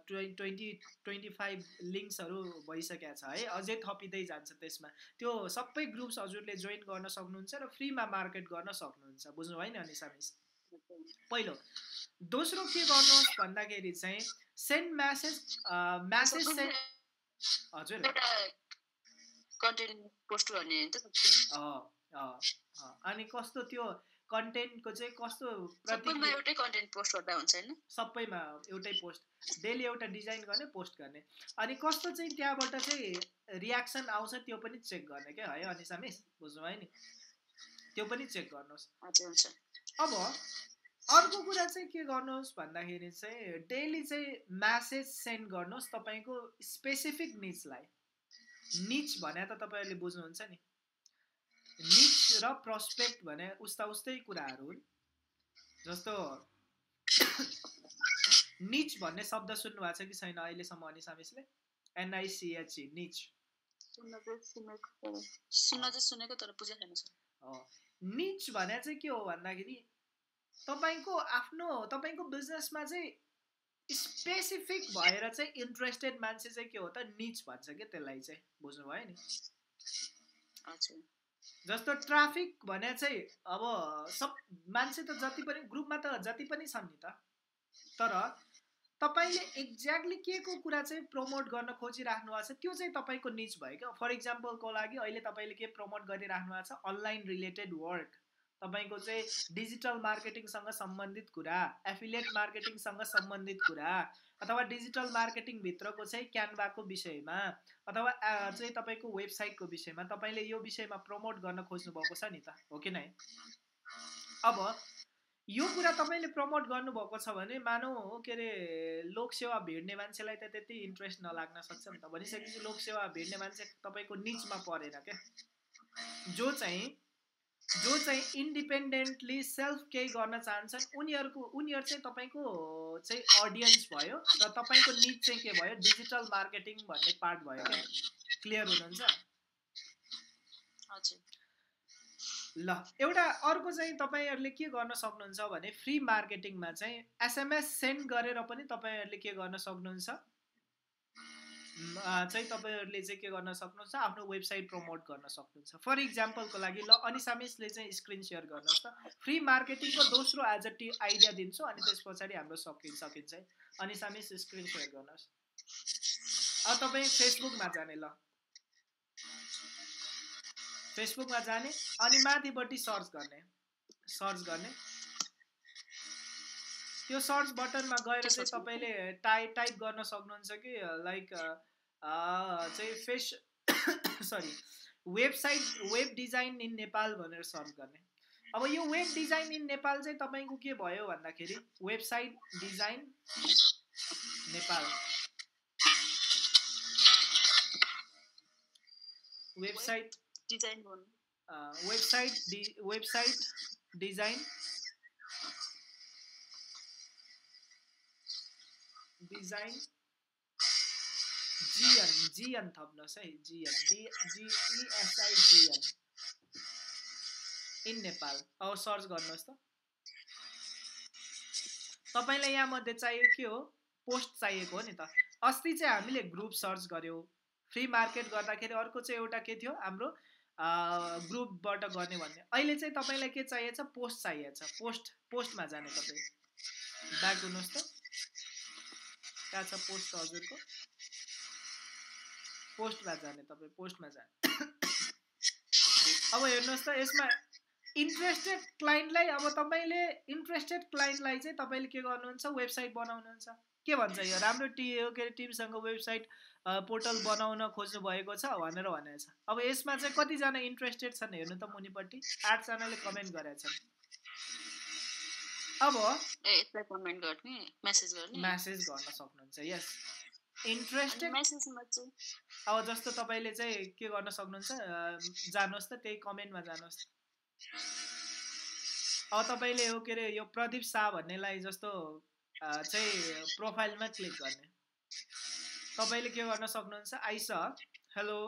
twenty twenty five लिङ्क्सहरू भइसकेको छ है। अझै थपिँदै जान्छ त्यसमा। त्यो सबै ग्रुप्स हजुरले जोइन गर्न सक्नुहुन्छ र फ्रीमा मार्केट गर्न सक्नुहुन्छ। बुझ्नु भयो नि अनि समिस पहिलो दोस्रो के गर्नुहोस् भन्दाखेरि चाहिँ सेन्ड म्यासेज म्यासेज सेन्ड हजुर। कन्टेन्ट पोस्ट गर्ने अनि कस्तो त्यो कन्टेन्टको चाहिँ कस्तो सबैमा एउटै कन्टेन्ट पोस्ट गर्दा हुन्छ होइन? सबैमा एउटै पोस्ट डेली एउटा डिजाइन गर्ने पोस्ट गर्ने। अनि कस्तो चाहिँ त्यहाँबाट चाहिँ रियाक्सन आउँछ त्यो पनि चेक गर्ने क्या है अनि सामिस बुझ्नु भयो नि? त्यो पनि चेक गर्नुहोस्। अब अर्को कुरा चाहिँ के गर्नुहोस् भन्दाखेरि चाहिँ डेली चाहिँ म्यासेज सेन्ड गर्नुहोस् तपाईँको स्पेसिफिक निचलाई निच भने त तपाईँहरूले बुझ्नुहुन्छ नि। निच र प्रस्पेक्ट भने उस्ता उस्तै कुराहरू हुन्। जस्तो निच भन्ने शब्द सुन्नु भएको छ कि छैन अहिलेसम्म अनि सामिसले एनआइसिएचई निच निच भने चाहिँ के हो भन्दाखेरि तपाईँको आफ्नो तपाईँको बिजनेसमा चाहिँ स्पेसिफिक भएर चाहिँ इन्ट्रेस्टेड मान्छे चाहिँ के हो त? निच भन्छ क्या त्यसलाई चाहिँ बुझ्नुभयो नि? जस्तो ट्राफिक भने चाहिँ अब सब मान्छे त जति पनि ग्रुपमा त जति पनि छन् नि त। तर तपाईँले एक्ज्याक्टली के को कुरा चाहिँ प्रमोट गर्न खोजिराख्नु भएको छ? त्यो चाहिँ तपाईँको निच भयो क्या। फर इक्जाम्पलको लागि अहिले तपाईँले के प्रमोट गरिराख्नु भएको छ? अनलाइन रिलेटेड वर्क तपाईँको चाहिँ डिजिटल मार्केटिङसँग सम्बन्धित कुरा एफिलिएट मार्केटिङसँग सम्बन्धित कुरा अथवा डिजिटल मार्केटिङभित्रको चाहिँ क्यानभाको विषयमा अथवा चाहिँ तपाईँको वेबसाइटको विषयमा तपाईँले यो विषयमा प्रमोट गर्न खोज्नु भएको छ नि त हो कि नै? अब यो कुरा तपाईँले प्रमोट गर्नुभएको छ भने मानौ के अरे लोकसेवा भिड्ने मान्छेलाई त त्यति इन्ट्रेस्ट नलाग्न सक्छ नि त भनिसकेपछि लोकसेवा भिड्ने मान्छे तपाईँको निचमा परेन क्या जो चाहिँ जो चाहिँ इन्डिपेन्डेन्टली सेल्फ केही गर्न चाहन्छन् उनीहरूको उनीहरू चाहिँ तपाईँको चाहिँ अडियन्स भयो र तपाईँको निड चाहिँ के भयो? डिजिटल मार्केटिङ भन्ने पार्ट भयो क्या। क्लियर हुनुहुन्छ? ल एउटा अर्को चाहिँ तपाईँहरूले के गर्न सक्नुहुन्छ भने फ्री मार्केटिङमा चाहिँ एसएमएस सेन्ड गरेर पनि तपाईँहरूले के गर्न सक्नुहुन्छ? चाहिँ तपाईँहरूले चाहिँ के गर्न सक्नुहुन्छ? आफ्नो वेबसाइट प्रमोट गर्न सक्नुहुन्छ। फर इक्जाम्पलको लागि ल अनिसामिसले चाहिँ स्क्रिन सेयर गर्नुहोस् त। फ्री मार्केटिङको दोस्रो एज अ टी आइडिया दिन्छु अनि त्यस पछाडि हाम्रो सकि सकिन्छ है। अनिसामिस स्क्रिन सेयर गर्नुहोस्। अब तपाईँ फेसबुकमा जाने ल। फेसबुकमा जाने अनि माथिपट्टि सर्च गर्ने। सर्च गर्ने। त्यो सर्च बटनमा गएर चाहिँ तपाईँले टाइप टाइप गर्न सक्नुहुन्छ कि लाइक चाहिँ face sorry website web design in Nepal भनेर सर्च गर्ने। अब यो वेब डिजाइन इन नेपाल चाहिँ तपाईँको के भयो भन्दाखेरि website design Nepal website design website d website design design जिएन जिएन थप्नुहोस् है जिएन जिइएसआई जिएन इन नेपाल। अब सर्च गर्नुहोस् त। तपाईँलाई यहाँ मध्ये चाहियो के हो? पोस्ट चाहिएको हो नि त। अस्ति चाहिँ हामीले ग्रुप सर्च गऱ्यौँ। फ्री मार्केट गर्दाखेरि अर्को चाहिँ एउटा के थियो? हाम्रो ग्रुपबाट गर्ने भन्ने। अहिले चाहिँ तपाईँलाई के चाहिएछ पोस्ट चाहिएछ पोस्ट पोस्टमा जाने तपाईँ। ब्याक हुनुहोस् त। कहाँ छ पोस्ट हजुरको? पोस्टमा जाने तपाईँ पोस्टमा जाने। अब हेर्नुहोस् त यसमा इन्ट्रेस्टेड क्लाइन्टलाई अब तपाईँले इन्ट्रेस्टेड क्लाइन्टलाई चाहिँ तपाईँले के गर्नुहुन्छ? वेबसाइट बनाउनुहुन्छ। के भन्छ यो? राम्रो टी के अरे टिमसँग वेबसाइट पोर्टल बनाउन खोज्नु भएको छ भनेर भनेको छ। अब यसमा चाहिँ कतिजना इन्ट्रेस्टेड छन् हेर्नु त मुनिपट्टि? आठजनाले कमेन्ट गरेका छन्। अब मेसेज गर्न सक्नुहुन्छ यस इन्ट्रेस्टेड अब जस्तो तपाईँले चाहिँ के गर्न सक्नुहुन्छ जानुहोस् त त्यही कमेन्टमा जानुहोस्। अब तपाईँले हो के अरे यो प्रदीप शाह भन्नेलाई जस्तो चाहिँ प्रोफाइलमा क्लिक गर्ने। तपाईँले के गर्न सक्नुहुन्छ I see hello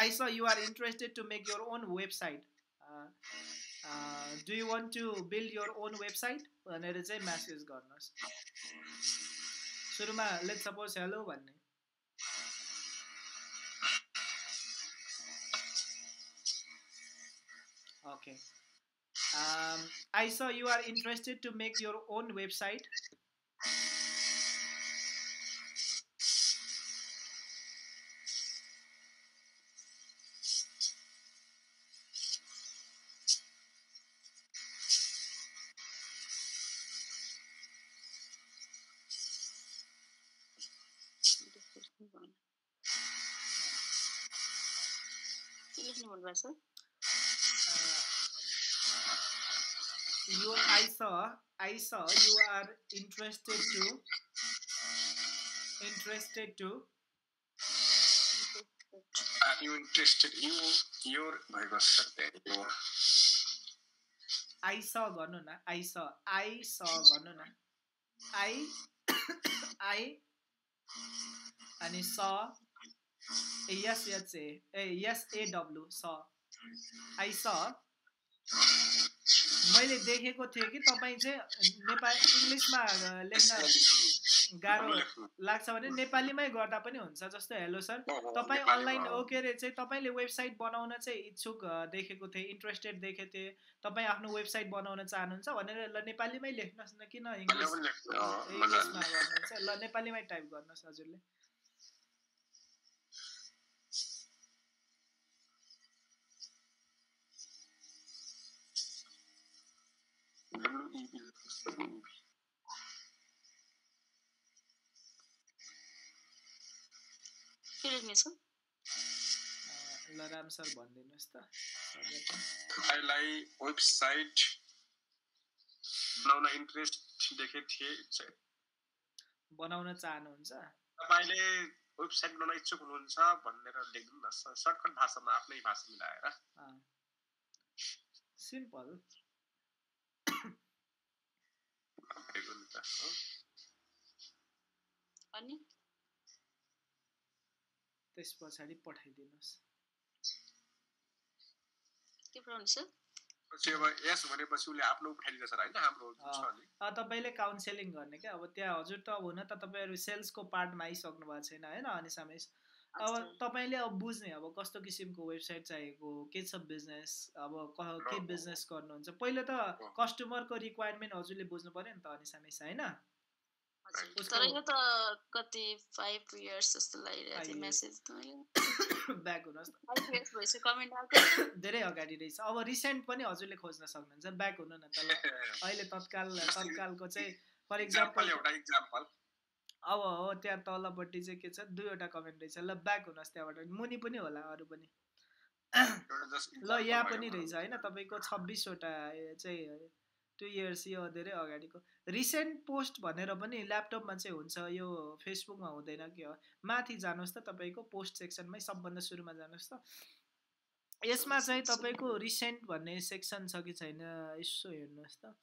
I see you are interested to make your own website do you want to build your own website भनेर चाहिँ म्यासेज गर्नुहोस्। सुरुमा लेट सपोज हेलो भन्ने okay um, I saw you are interested to make your own interested to interested to are you interested you your भएको सक्दै यो I saw गर्नु न I saw I saw गर्नु न I I अनि saw yes yes a yes a w saw I saw मैले देखेको थिएँ कि तपाईँ चाहिँ नेपाल इङ्ग्लिसमा लेख्न गाह्रो लाग्छ भने नेपालीमै गर्दा पनि हुन्छ जस्तो हेलो सर। तपाईँ अनलाइन के अरे चाहिँ तपाईँले वेबसाइट बनाउन चाहिँ इच्छुक देखेको थिएँ इन्ट्रेस्टेड देखेको थिएँ। तपाईँ आफ्नो वेबसाइट बनाउन चाहनुहुन्छ भनेर ल नेपालीमै लेख्नुहोस् न किन इङ्ग्लिस इङ्ग्लिसमा गर्नुहुन्छ। ल नेपालीमै टाइप गर्नुहोस् हजुरले। के लेख्ने छ ल राम सर भनिदिनुहोस् त। तपाईँलाई वेबसाइट बनाउन इन्ट्रेस्ट देखेको थिएँ बनाउन चाहनुहुन्छ? तपाईँले वेबसाइट बनाउन इच्छुक हुनुहुन्छ भनेर लेखिदिनु न सर्टकट भाषामा आफ्नै भाषा मिलाएर। सिम्पल। अनि? त्यस पछाडि पठाइदिनुहोस्। के पठाउनु तपाईँले काउन्सिलिङ गर्ने क्या? अब त्यहाँ हजुर त अब हुन त तपाईँहरू सेल्सको पार्टमा आइसक्नु भएको छैन होइन? अनि समय अब तपाईँले अब बुझ्ने अब कस्तो किसिमको वेबसाइट चाहिएको के छ बिजनेस अब के बिजनेस गर्नुहुन्छ? पहिला त कस्टमरको रिक्वायरमेन्ट हजुरले बुझ्नु पऱ्यो नि त अनि समय होइन? तर यो त कति फाइभ इयर्स जस्तो लागिरहेको थियो मेसेज ब्याक हुनुहोस् धेरै अगाडि रहेछ। अब रिसेन्ट पनि हजुरले खोज्न सक्नुहुन्छ। ब्याक हुनु न त अहिले तत्काल तत्कालको चाहिँ फर इक्जाम्पल अब हो त्यहाँ तलपट्टि चाहिँ के छ? दुईवटा कमेन्ट रहेछ। ल ब्याक हुनुहोस् त्यहाँबाट। मुनि पनि होला अरू पनि। ल यहाँ पनि रहेछ होइन? तपाईँको छब्बिसवटा चाहिँ टु इयर्स यो धेरै अगाडिको। रिसेन्ट पोस्ट भनेर पनि ल्यापटपमा चाहिँ हुन्छ। यो फेसबुकमा हुँदैन कि हो? माथि जानुहोस् त तपाईँको पोस्ट सेक्सनमै सबभन्दा सुरुमा जानुहोस् त। यसमा चाहिँ तपाईँको रिसेन्ट भन्ने सेक्सन छ कि छैन? यसो हेर्नुहोस् त।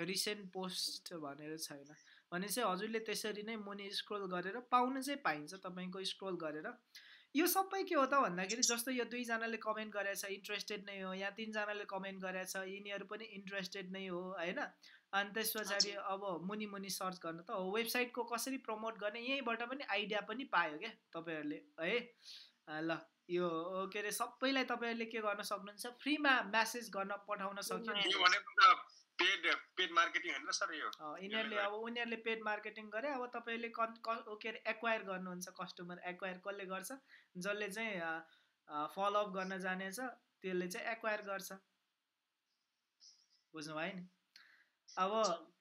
रिसेन्ट पोस्ट भनेर छैन। भने चाहिँ हजुरले त्यसरी नै मुनि स्क्रोल गरेर पाउनु चाहिँ पाइन्छ तपाईँको स्क्रोल गरेर। यो सबै के हो त भन्दाखेरि जस्तो यो दुईजनाले कमेन्ट गरेछ इन्ट्रेस्टेड नै हो यहाँ तिनजनाले कमेन्ट गरेछ यिनीहरू पनि इन्ट्रेस्टेड नै हो होइन? अनि त्यस पछाडि अब मुनि मुनि सर्च गर्नु त हो। वेबसाइटको कसरी प्रमोट गर्ने यहीँबाट पनि आइडिया पनि पायो क्या तपाईँहरूले है? ल यो के अरे सबैलाई तपाईँहरूले के गर्न सक्नुहुन्छ? फ्रीमा म्यासेज गर्न पठाउन सक्यो पेड पेड मार्केटिङ होइन सर यो? यिनीहरूले अब उनीहरूले पेड मार्केटिङ गरे अब तपाईँले कन् के अरे एक्वायर गर्नुहुन्छ कस्टमर एक्वायर कसले गर्छ? जसले चाहिँ फलोअप गर्न जानेछ त्यसले चाहिँ एक्वायर गर्छ। बुझ्नु भयो नि? अब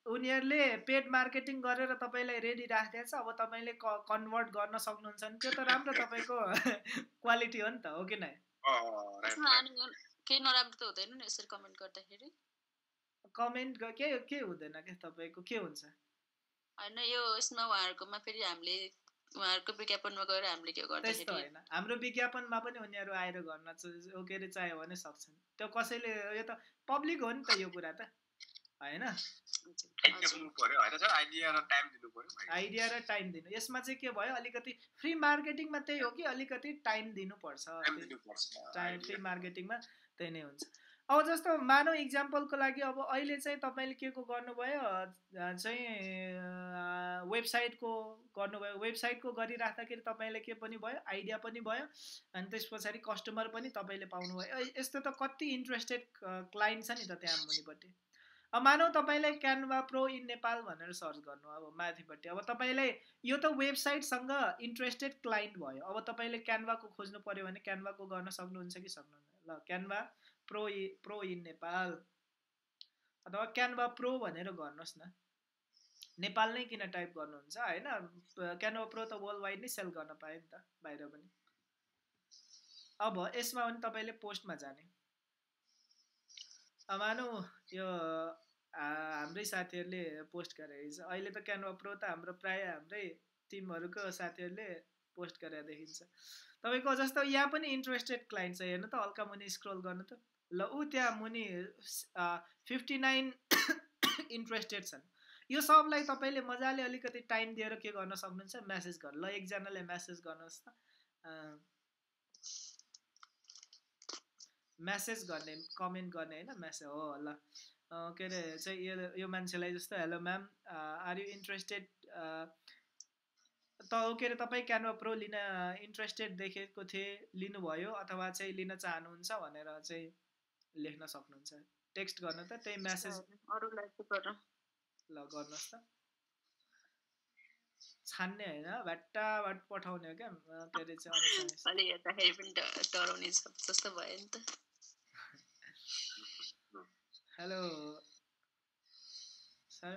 उनीहरूले पेड मार्केटिङ गरेर तपाईँलाई रेडी राखिदिएछ अब तपाईँले क कन्भर्ट गर्न सक्नुहुन्छ भने त्यो त राम्रो तपाईँको क्वालिटी हो नि त हो कि नै? केही नराम्रो त हुँदैन नि यसरी कमेन्ट गर्दाखेरि? कमेन्ट के के हुँदैन क्या तपाईँको? के हुन्छ? होइन यो यसमा उहाँहरूकोमा फेरि हामीले उहाँहरूको विज्ञापनमा गएर हामीले के गर्छ त्यस्तो होइन। हाम्रो विज्ञापनमा पनि उनीहरू आएर गर्न के अरे चाह्यो भने सक्छन्। त्यो कसैले यो त पब्लिक हो नि त यो कुरा त। होइन? आइडिया र टाइम दिनु यसमा चाहिँ के भयो? अलिकति फ्री मार्केटिङमा त्यही हो कि अलिकति टाइम दिनुपर्छ। टाइम फ्री मार्केटिङमा त्यही नै हुन्छ। अब जस्तो मानव इक्जाम्पलको लागि अब अहिले चाहिँ तपाईँले के को गर्नुभयो? चाहिँ वेबसाइटको गर्नुभयो। वेबसाइटको गरिराख्दाखेरि तपाईँले के पनि भयो? आइडिया पनि भयो। अनि त्यस पछाडि कस्टमर पनि तपाईँले पाउनुभयो। यस्तो त कति इन्ट्रेस्टेड क्लाइन्ट छ नि त त्यहाँ मुनिपट्टि। अब मानौ तपाईँलाई क्यानभा प्रो इन नेपाल भनेर सर्च गर्नु अब माथिपट्टि। अब तपाईँलाई यो त वेबसाइटसँग इन्ट्रेस्टेड क्लाइन्ट भयो। अब तपाईँले क्यानभाको खोज्नु पऱ्यो भने क्यानभाको गर्न सक्नुहुन्छ कि सक्नुहुन्न? ल Canva pro pro in Nepal. अथवा क्यानभा प्रो भनेर गर्नुहोस् न। नेपाल नै किन टाइप गर्नुहुन्छ? होइन क्यानभा प्रो त वर्ल्ड वाइड नै सेल गर्न पायो नि त बाहिर पनि। अब यसमा पनि तपाईँले पोस्टमा जाने। मानौँ यो हाम्रै साथीहरूले पोस्ट गरेको छ अहिले त क्यानभा प्रो त हाम्रो प्राय हाम्रै टिमहरूको साथीहरूले पोस्ट गरेर देखिन्छ। तपाईँको जस्तो यहाँ पनि इन्ट्रेस्टेड क्लाइन्ट छ हेर्नु त हल्का मुनि स्क्रोल गर्नु त। ल ऊ त्यहाँ मुनि फिफ्टी नाइन इन्ट्रेस्टेड छन्। यो सबलाई तपाईँले मजाले अलिकति टाइम दिएर के गर्न सक्नुहुन्छ? म्यासेज गर्नु ल एकजनाले म्यासेज गर्नुहोस् त। म्यासेज गर्ने कमेन्ट गर्ने होइन? म्यासेज हो ल। के अरे चाहिँ यो यो मान्छेलाई जस्तो hello ma'am are you interested त के अरे तपाईँ क्यानभा प्रो लिन इन्ट्रेस्टेड देखेको थिएँ लिनुभयो अथवा चाहिँ लिन चाहनुहुन्छ भनेर चाहिँ लेख्न सक्नुहुन्छ। टेक्स्ट गर्न त त्यही म्यासेज ल गर्नुहोस् त। छान्ने होइन भट्टा भट पठाउने हो क्या? के अरे चाहिँ जस्तो भयो नि त। हेलो। सर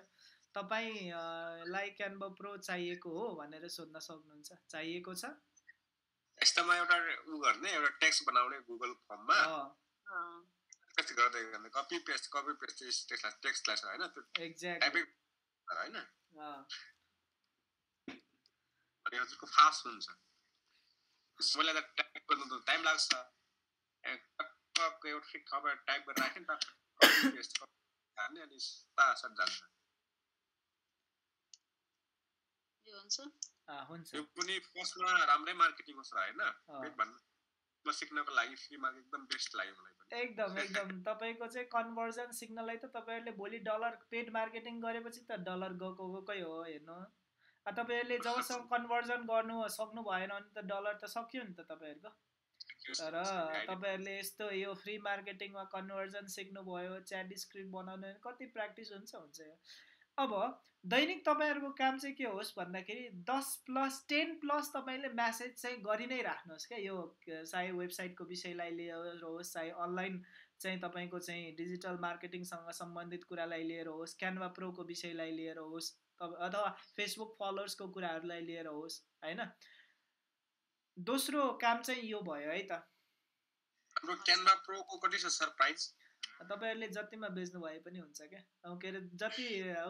तपाईँलाई क्यानभा प्रो चाहिएको हो भनेर सोध्न सक्नुहुन्छ। चाहिएको छ? यस्तोमा एउटा उ गर्ने एउटा टेक्स्ट बनाउने गुगल फर्ममा। पेस्ट गर्दै गर्दै कपी पेस्ट कपी पेस्ट टेक्स्टलाई टेक्स्टलाई छ होइन? होइन? अनि हजुरको फास्ट हुन्छ। सबैलाई त टाइप गर्नु त टाइम लाग्छ। एउटा खबर टाइप गरेर राख्यो नि त कपी पेस्ट हाल्ने अनि जान्छ। यो पनि फर्स्टमा राम्रै मार्केटिङ हुन्छ होइन? भन्नु। सिक्नको लागि फ्रीमा एकदम बेस्ट लाग्यो मलाई पनि। एकदम एकदम। तपाईँको चाहिँ कन्भर्जन सिक्नलाई त तपाईँहरूले भोलि डलर पेड मार्केटिङ गरेपछि त डलर गएको गएकै हो हेर्नु। तपाईँहरूले जबसम्म कन्भर्जन गर्नु सक्नु भएन भने त डलर त सक्यो नि त तपाईँहरूको। तर तपाईँहरूले यस्तो यो फ्री मार्केटिङमा कन्भर्जन सिक्नुभयो च्याट स्क्रिप्ट बनाउनु कति प्र्याक्टिस हुन्छ हुन्छ। अब दैनिक तपाईँहरूको काम चाहिँ के होस् भन्दाखेरि दस प्लस टेन प्लस तपाईँले म्यासेज चाहिँ गरि नै राख्नुहोस् क्या। यो चाहे वेबसाइटको विषयलाई लिएर होस् चाहे अनलाइन चाहिँ तपाईँको चाहिँ डिजिटल मार्केटिङसँग सम्बन्धित कुरालाई लिएर होस् क्यानभा प्रोको विषयलाई लिएर होस् अथवा फेसबुक फलोवर्सको कुराहरूलाई लिएर होस् होइन? दोस्रो काम चाहिँ यो भयो है त। क्यानभा प्रोको कति छ सर तपाईँहरूले जतिमा बेच्नु भए पनि हुन्छ क्या। के अरे जति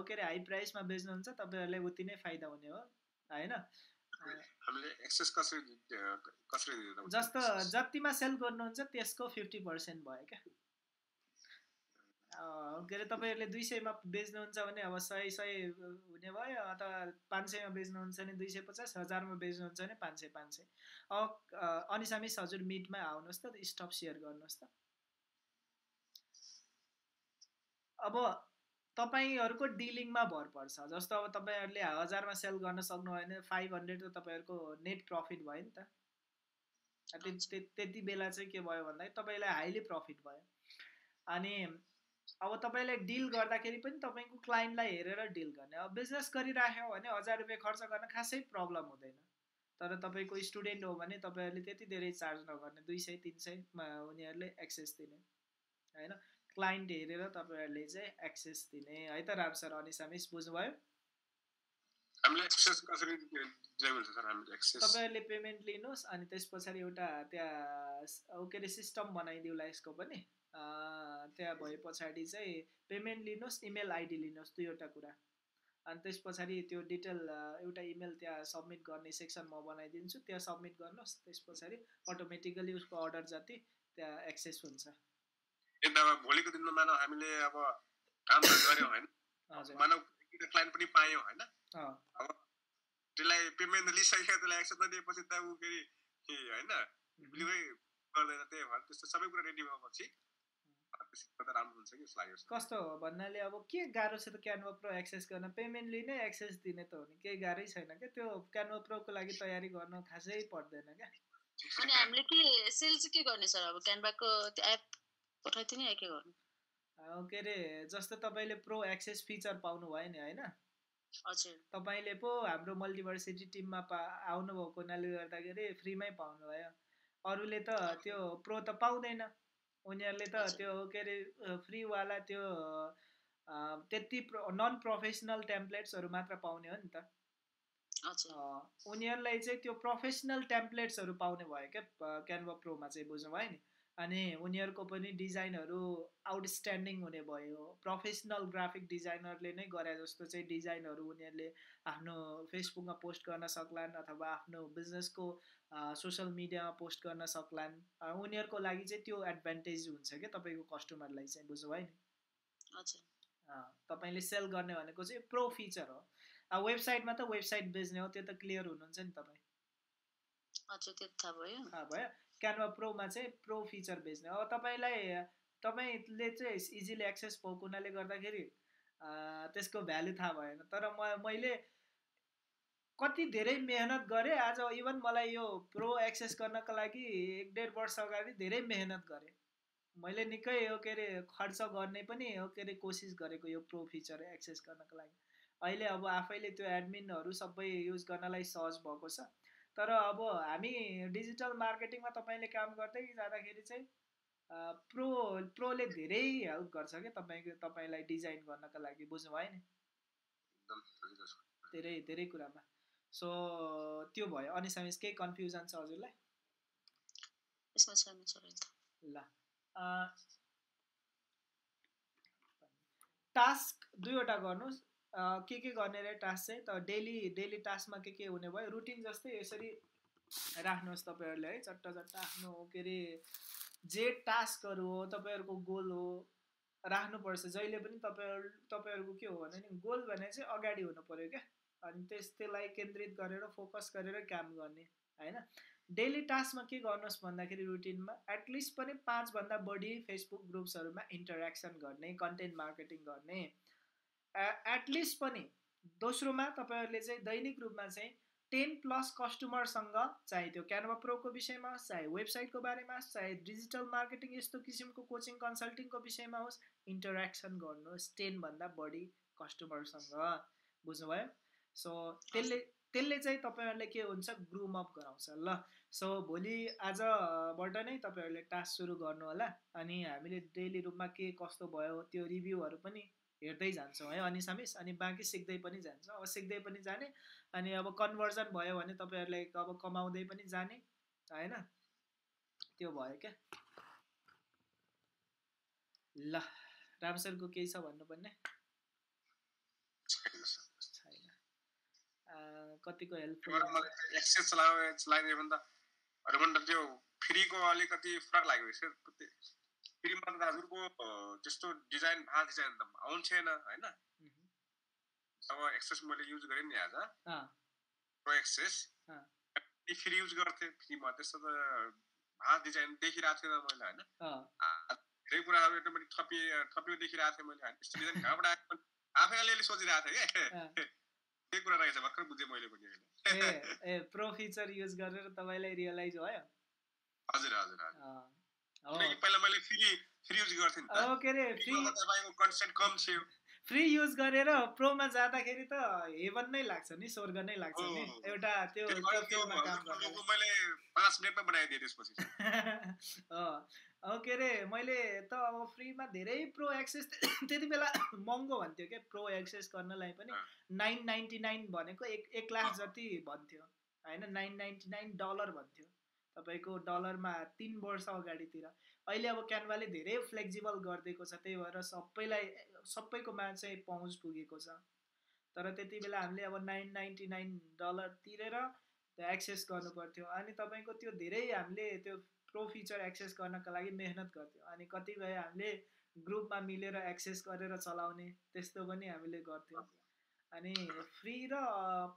के अरे हाई प्राइसमा बेच्नुहुन्छ तपाईँहरूलाई उति नै फाइदा हुने हो होइन? जस्तो जतिमा सेल गर्नुहुन्छ त्यसको फिफ्टी पर्सेन्ट भयो क्या। के अरे तपाईँहरूले दुई सयमा बेच्नुहुन्छ भने अब सय सय हुने भयो अथवा पाँच सयमा बेच्नुहुन्छ भने दुई सय पचास हजारमा बेच्नुहुन्छ भने पाँच सय पाँच सय। अब अनिसामिस हजुर मिटमा आउनुहोस् त स्टप सेयर गर्नुहोस् त। अब तपाईँहरूको डिलिङमा भर पर्छ। जस्तो अब तपाईँहरूले हजारमा सेल गर्न सक्नुभयो भने फाइभ हन्ड्रेड त तपाईँहरूको नेट प्रफिट भयो नि त। त्यति बेला चाहिँ के भयो भन्दाखेरि तपाईँलाई हाइली प्रफिट भयो। अनि अब तपाईँले डिल गर्दाखेरि पनि तपाईँको क्लाइन्टलाई हेरेर डिल गर्ने। अब बिजनेस गरिराख्यो भने हजार रुपियाँ खर्च गर्न खासै प्रब्लम हुँदैन। तर तपाईँको स्टुडेन्ट हो भने तपाईँहरूले त्यति धेरै चार्ज नगर्ने दुई सय तिन सयमा उनीहरूले एक्सेस दिने। होइन? क्लाइन्ट हेरेर तपाईँहरूले चाहिँ एक्सेस दिने है? त राम सर अनि सामिस बुझ्नुभयो? तपाईँहरूले पेमेन्ट लिनुहोस् अनि त्यस पछाडि एउटा त्यहाँ के अरे सिस्टम बनाइदिउला यसको पनि। त्यहाँ भए पछाडि चाहिँ पेमेन्ट लिनुहोस् इमेल आइडी लिनुहोस् दुईवटा कुरा। अनि त्यस पछाडि त्यो डिटेल एउटा इमेल त्यहाँ सब्मिट गर्ने सेक्सन म बनाइदिन्छु त्यहाँ सब्मिट गर्नुहोस् त्यस पछाडि अटोमेटिकली उसको अर्डर जति त्यहाँ एक्सेस हुन्छ। भोलिको दिनमा मानव हामीले अब काम गऱ्यौँ होइन। मानव क्लाइन्ट पनि पायौँ होइन। अब त्यसलाई पेमेन्ट लिइसक्यो त्यसलाई एक्सेस नदिएपछि त ऊ फेरि होइन गर्दैन त्यही भएर त्यस्तो सबै कुरा रेडी भएपछि कस्तो हो भन्नाले अब के गाह्रो छ त क्यानभा प्रो एक्सेस गर्न? पेमेन्ट लिने एक्सेस दिने त हो नि। केही गाह्रै छैन क्या। त्यो क्यानभा प्रोको लागि तयारी गर्न खासै पर्दैन क्या। अनि हामीले के सेल चाहिँ के गर्ने सर? अब क्यानभाको त्यो एप पठाइदिने या के गर्नु के अरे जस्तो तपाईँले प्रो एक्सेस फिचर पाउनु भयो नि होइन? हजुर। तपाईँले पो हाम्रो मल्टिभर्सिटी टिममा पा आउनुभएको हुनाले गर्दाखेरि फ्रीमै पाउनुभयो। अरूले त त्यो प्रो त पाउँदैन। उनीहरूले त त्यो के अरे फ्रीवाला त्यो त्यति नन प्रोफेसनल टेम्प्लेट्सहरू मात्र पाउने हो नि त। उनीहरूलाई चाहिँ त्यो प्रोफेसनल टेम्प्लेट्सहरू पाउने भयो क्या क्यानभा प्रोमा चाहिँ बुझ्नुभयो नि? अनि उनीहरूको पनि डिजाइनहरू आउटस्ट्यान्डिङ हुने भयो। प्रोफेसनल ग्राफिक डिजाइनरले नै गरे जस्तो चाहिँ डिजाइनहरू उनीहरूले आफ्नो फेसबुकमा पोस्ट गर्न सक्लान् अथवा आफ्नो बिजनेसको सोसियल मिडियामा पोस्ट गर्न सक्लान्। उनीहरूको लागि चाहिँ त्यो एडभान्टेज हुन्छ क्या तपाईँको कस्टमरलाई चाहिँ बुझ्नुभयो नि? तपाईँले सेल गर्ने भनेको चाहिँ प्रो फिचर हो। वेबसाइटमा त वेबसाइट बेच्ने हो त्यो त क्लियर हुनुहुन्छ नि तपाईँ। भयो। भयो। क्यानभा प्रोमा चाहिँ प्रो फिचर बेच्ने अब तपाईँलाई तपाईँले चाहिँ इजिली एक्सेस भएको हुनाले गर्दाखेरि त्यसको भ्यालु थाहा भएन। तर म मैले कति धेरै मेहनत गरेँ आज इभन मलाई यो प्रो एक्सेस गर्नको लागि एक डेढ वर्ष अगाडि धेरै मेहनत गरेँ। मैले निकै यो के अरे खर्च गर्ने पनि हो के अरे कोसिस गरेको यो प्रो फिचर एक्सेस गर्नको लागि। अहिले अब आफैले त्यो एडमिनहरू सबै युज गर्नलाई सहज भएको छ। तर अब हामी डिजिटल मार्केटिङमा तपाईँले काम गर्दै जाँदाखेरि चाहिँ प्रो प्रोले धेरै हेल्प गर्छ क्या तपाईँको तपाईँलाई डिजाइन गर्नको लागि बुझ्नुभयो नि? धेरै धेरै कुरामा। सो त्यो भयो। अनि सामिस केही कन्फ्युजन छ हजुरलाई? ल टास्क दुईवटा गर्नुहोस्। के के गर्ने रे टास्क चाहिँ? त डेली डेली टास्कमा के के हुने भयो? रुटिन जस्तै यसरी राख्नुहोस् तपाईँहरूले है। चट्ट चट्ट आफ्नो के अरे जे टास्कहरू हो तपाईँहरूको गोल हो राख्नुपर्छ। जहिले पनि तपाईँहरू तपाईँहरूको के हो भने नि गोल भने चाहिँ अगाडि हुनु पऱ्यो क्या। अनि त्यस त्यसलाई केन्द्रित गरेर फोकस गरेर काम गर्ने होइन? डेली टास्कमा के गर्नुहोस् भन्दाखेरि रुटिनमा एटलिस्ट पनि पाँचभन्दा बढी फेसबुक ग्रुप्सहरूमा इन्टरेक्सन गर्ने कन्टेन्ट मार्केटिङ गर्ने। एटलिस्ट पनि दोस्रोमा तपाईँहरूले चाहिँ दैनिक रूपमा चाहिँ टेन प्लस कस्टमरसँग चाहे त्यो क्यानभा प्रोको विषयमा होस् चाहे वेबसाइटको बारेमा होस् चाहे डिजिटल मार्केटिङ यस्तो किसिमको कोचिङ कन्सल्टिङको विषयमा होस् इन्टरेक्सन गर्नुहोस् टेनभन्दा बढी कस्टमरसँग बुझ्नुभयो? सो त्यसले त्यसले चाहिँ तपाईँहरूले के हुन्छ ग्रुम अप गराउँछ। ल सो भोलि आजबाट नै तपाईँहरूले टास्क सुरु गर्नु होला अनि हामीले डेली रूपमा के कस्तो भयो त्यो रिभ्यूहरू पनि हेर्दै जान्छौँ है। अनि सामिस अनि बाँकी सिक्दै पनि जान्छौँ। अब सिक्दै पनि जाने अनि अब कन्भर्जन भयो भने तपाईँहरूले अब कमाउँदै पनि जाने होइन? त्यो भयो क्या। ल रामसरको केही छ भन्नुपर्ने? छैन। कतिको हेल्पफुल त्यो फ्रीको अलिकति फरक लाग्यो मलाई हजुरको त्यस्तो डिजाइन भा डिजाइन त आउँथेन होइन? अब एक्सेस मैले युज गरेँ नि आज। प्रो एक्सेस फेरि युज गर्थेँ। फ्रीमा त्यस्तो त भा डिजाइन देखिरहेको थिएन मैले होइन? धेरै कुराहरू एकदम थपि थपियो देखिरहेको थिएँ मैले होइन? त्यस्तो डिजाइन कहाँबाट आएको आफै अलिअलि सोचिरहेको थिएँ क्या। त्यही कुरा रहेछ भर्खर बुझेँ मैले पनि ए प्रो फिचर युज गरेर तपाईँलाई रियलाइज भयो? हजुर हजुर हजुर। पहिला मैले फ्री फ्री युज गर्थेँ के अरे फ्री तपाईँको कन्सेन्ट कम थियो। फ्री युज गरेर प्रोमा जाँदाखेरि त हेभन नै लाग्छ नि स्वर्ग नै लाग्छ नि। एउटा त्यो मैले 5 मिनेटमा बनाइदिए त्यसपछि। के अरे मैले त अब फ्रीमा धेरै प्रो एक्सेस त्यति बेला महँगो भन्थ्यो क्या प्रो एक्सेस गर्नलाई पनि नाइन नाइन्टी नाइन भनेको एक एक लाख जति भन्थ्यो। होइन नाइन नाइन्टी नाइन डलर भन्थ्यो। तपाईँको डलरमा तिन वर्ष अगाडितिर। अहिले अब क्यानभाले धेरै फ्लेक्जिबल गरिदिएको छ त्यही भएर सबैलाई सबैकोमा चाहिँ पहुँच पुगेको छ। तर त्यति बेला हामीले अब नाइन नाइन्टी नाइन डलर तिरेर एक्सेस गर्नु पर्थ्यो अनि तपाईँको त्यो धेरै हामीले त्यो प्रो फिचर एक्सेस गर्नको लागि मेहनत गर्थ्यो। अनि कतिपय हामीले ग्रुपमा मिलेर एक्सेस गरेर चलाउने त्यस्तो पनि हामीले गर्थ्यौँ। अनि फ्री र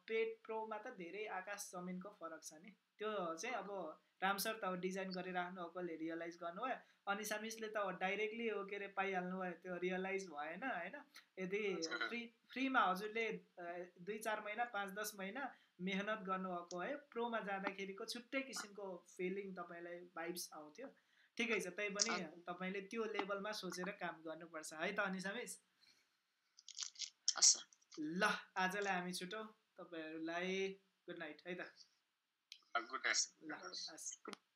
पेड प्रोमा त धेरै आकाश जमिनको फरक छ नि। त्यो चाहिँ अब रामसर त अब डिजाइन गरिराख्नु अकलले रियलाइज गर्नुभयो अनि सामिसले त डाइरेक्टली हो के अरे पाइहाल्नु भयो त्यो रियलाइज भएन होइन। यदि फ्री फ्रीमा हजुरले दुई चार महिना पाँच दस महिना मेहनत गर्नुभएको है प्रोमा जाँदाखेरिको छुट्टै किसिमको फिलिङ तपाईँलाई भाइब्स आउँथ्यो। ठिकै छ तै पनि तपाईँले त्यो लेभलमा सोचेर काम गर्नुपर्छ है त अनि सामिस ल आजलाई हामी छुटौँ। तपाईँहरूलाई गुड नाइट है त। Good night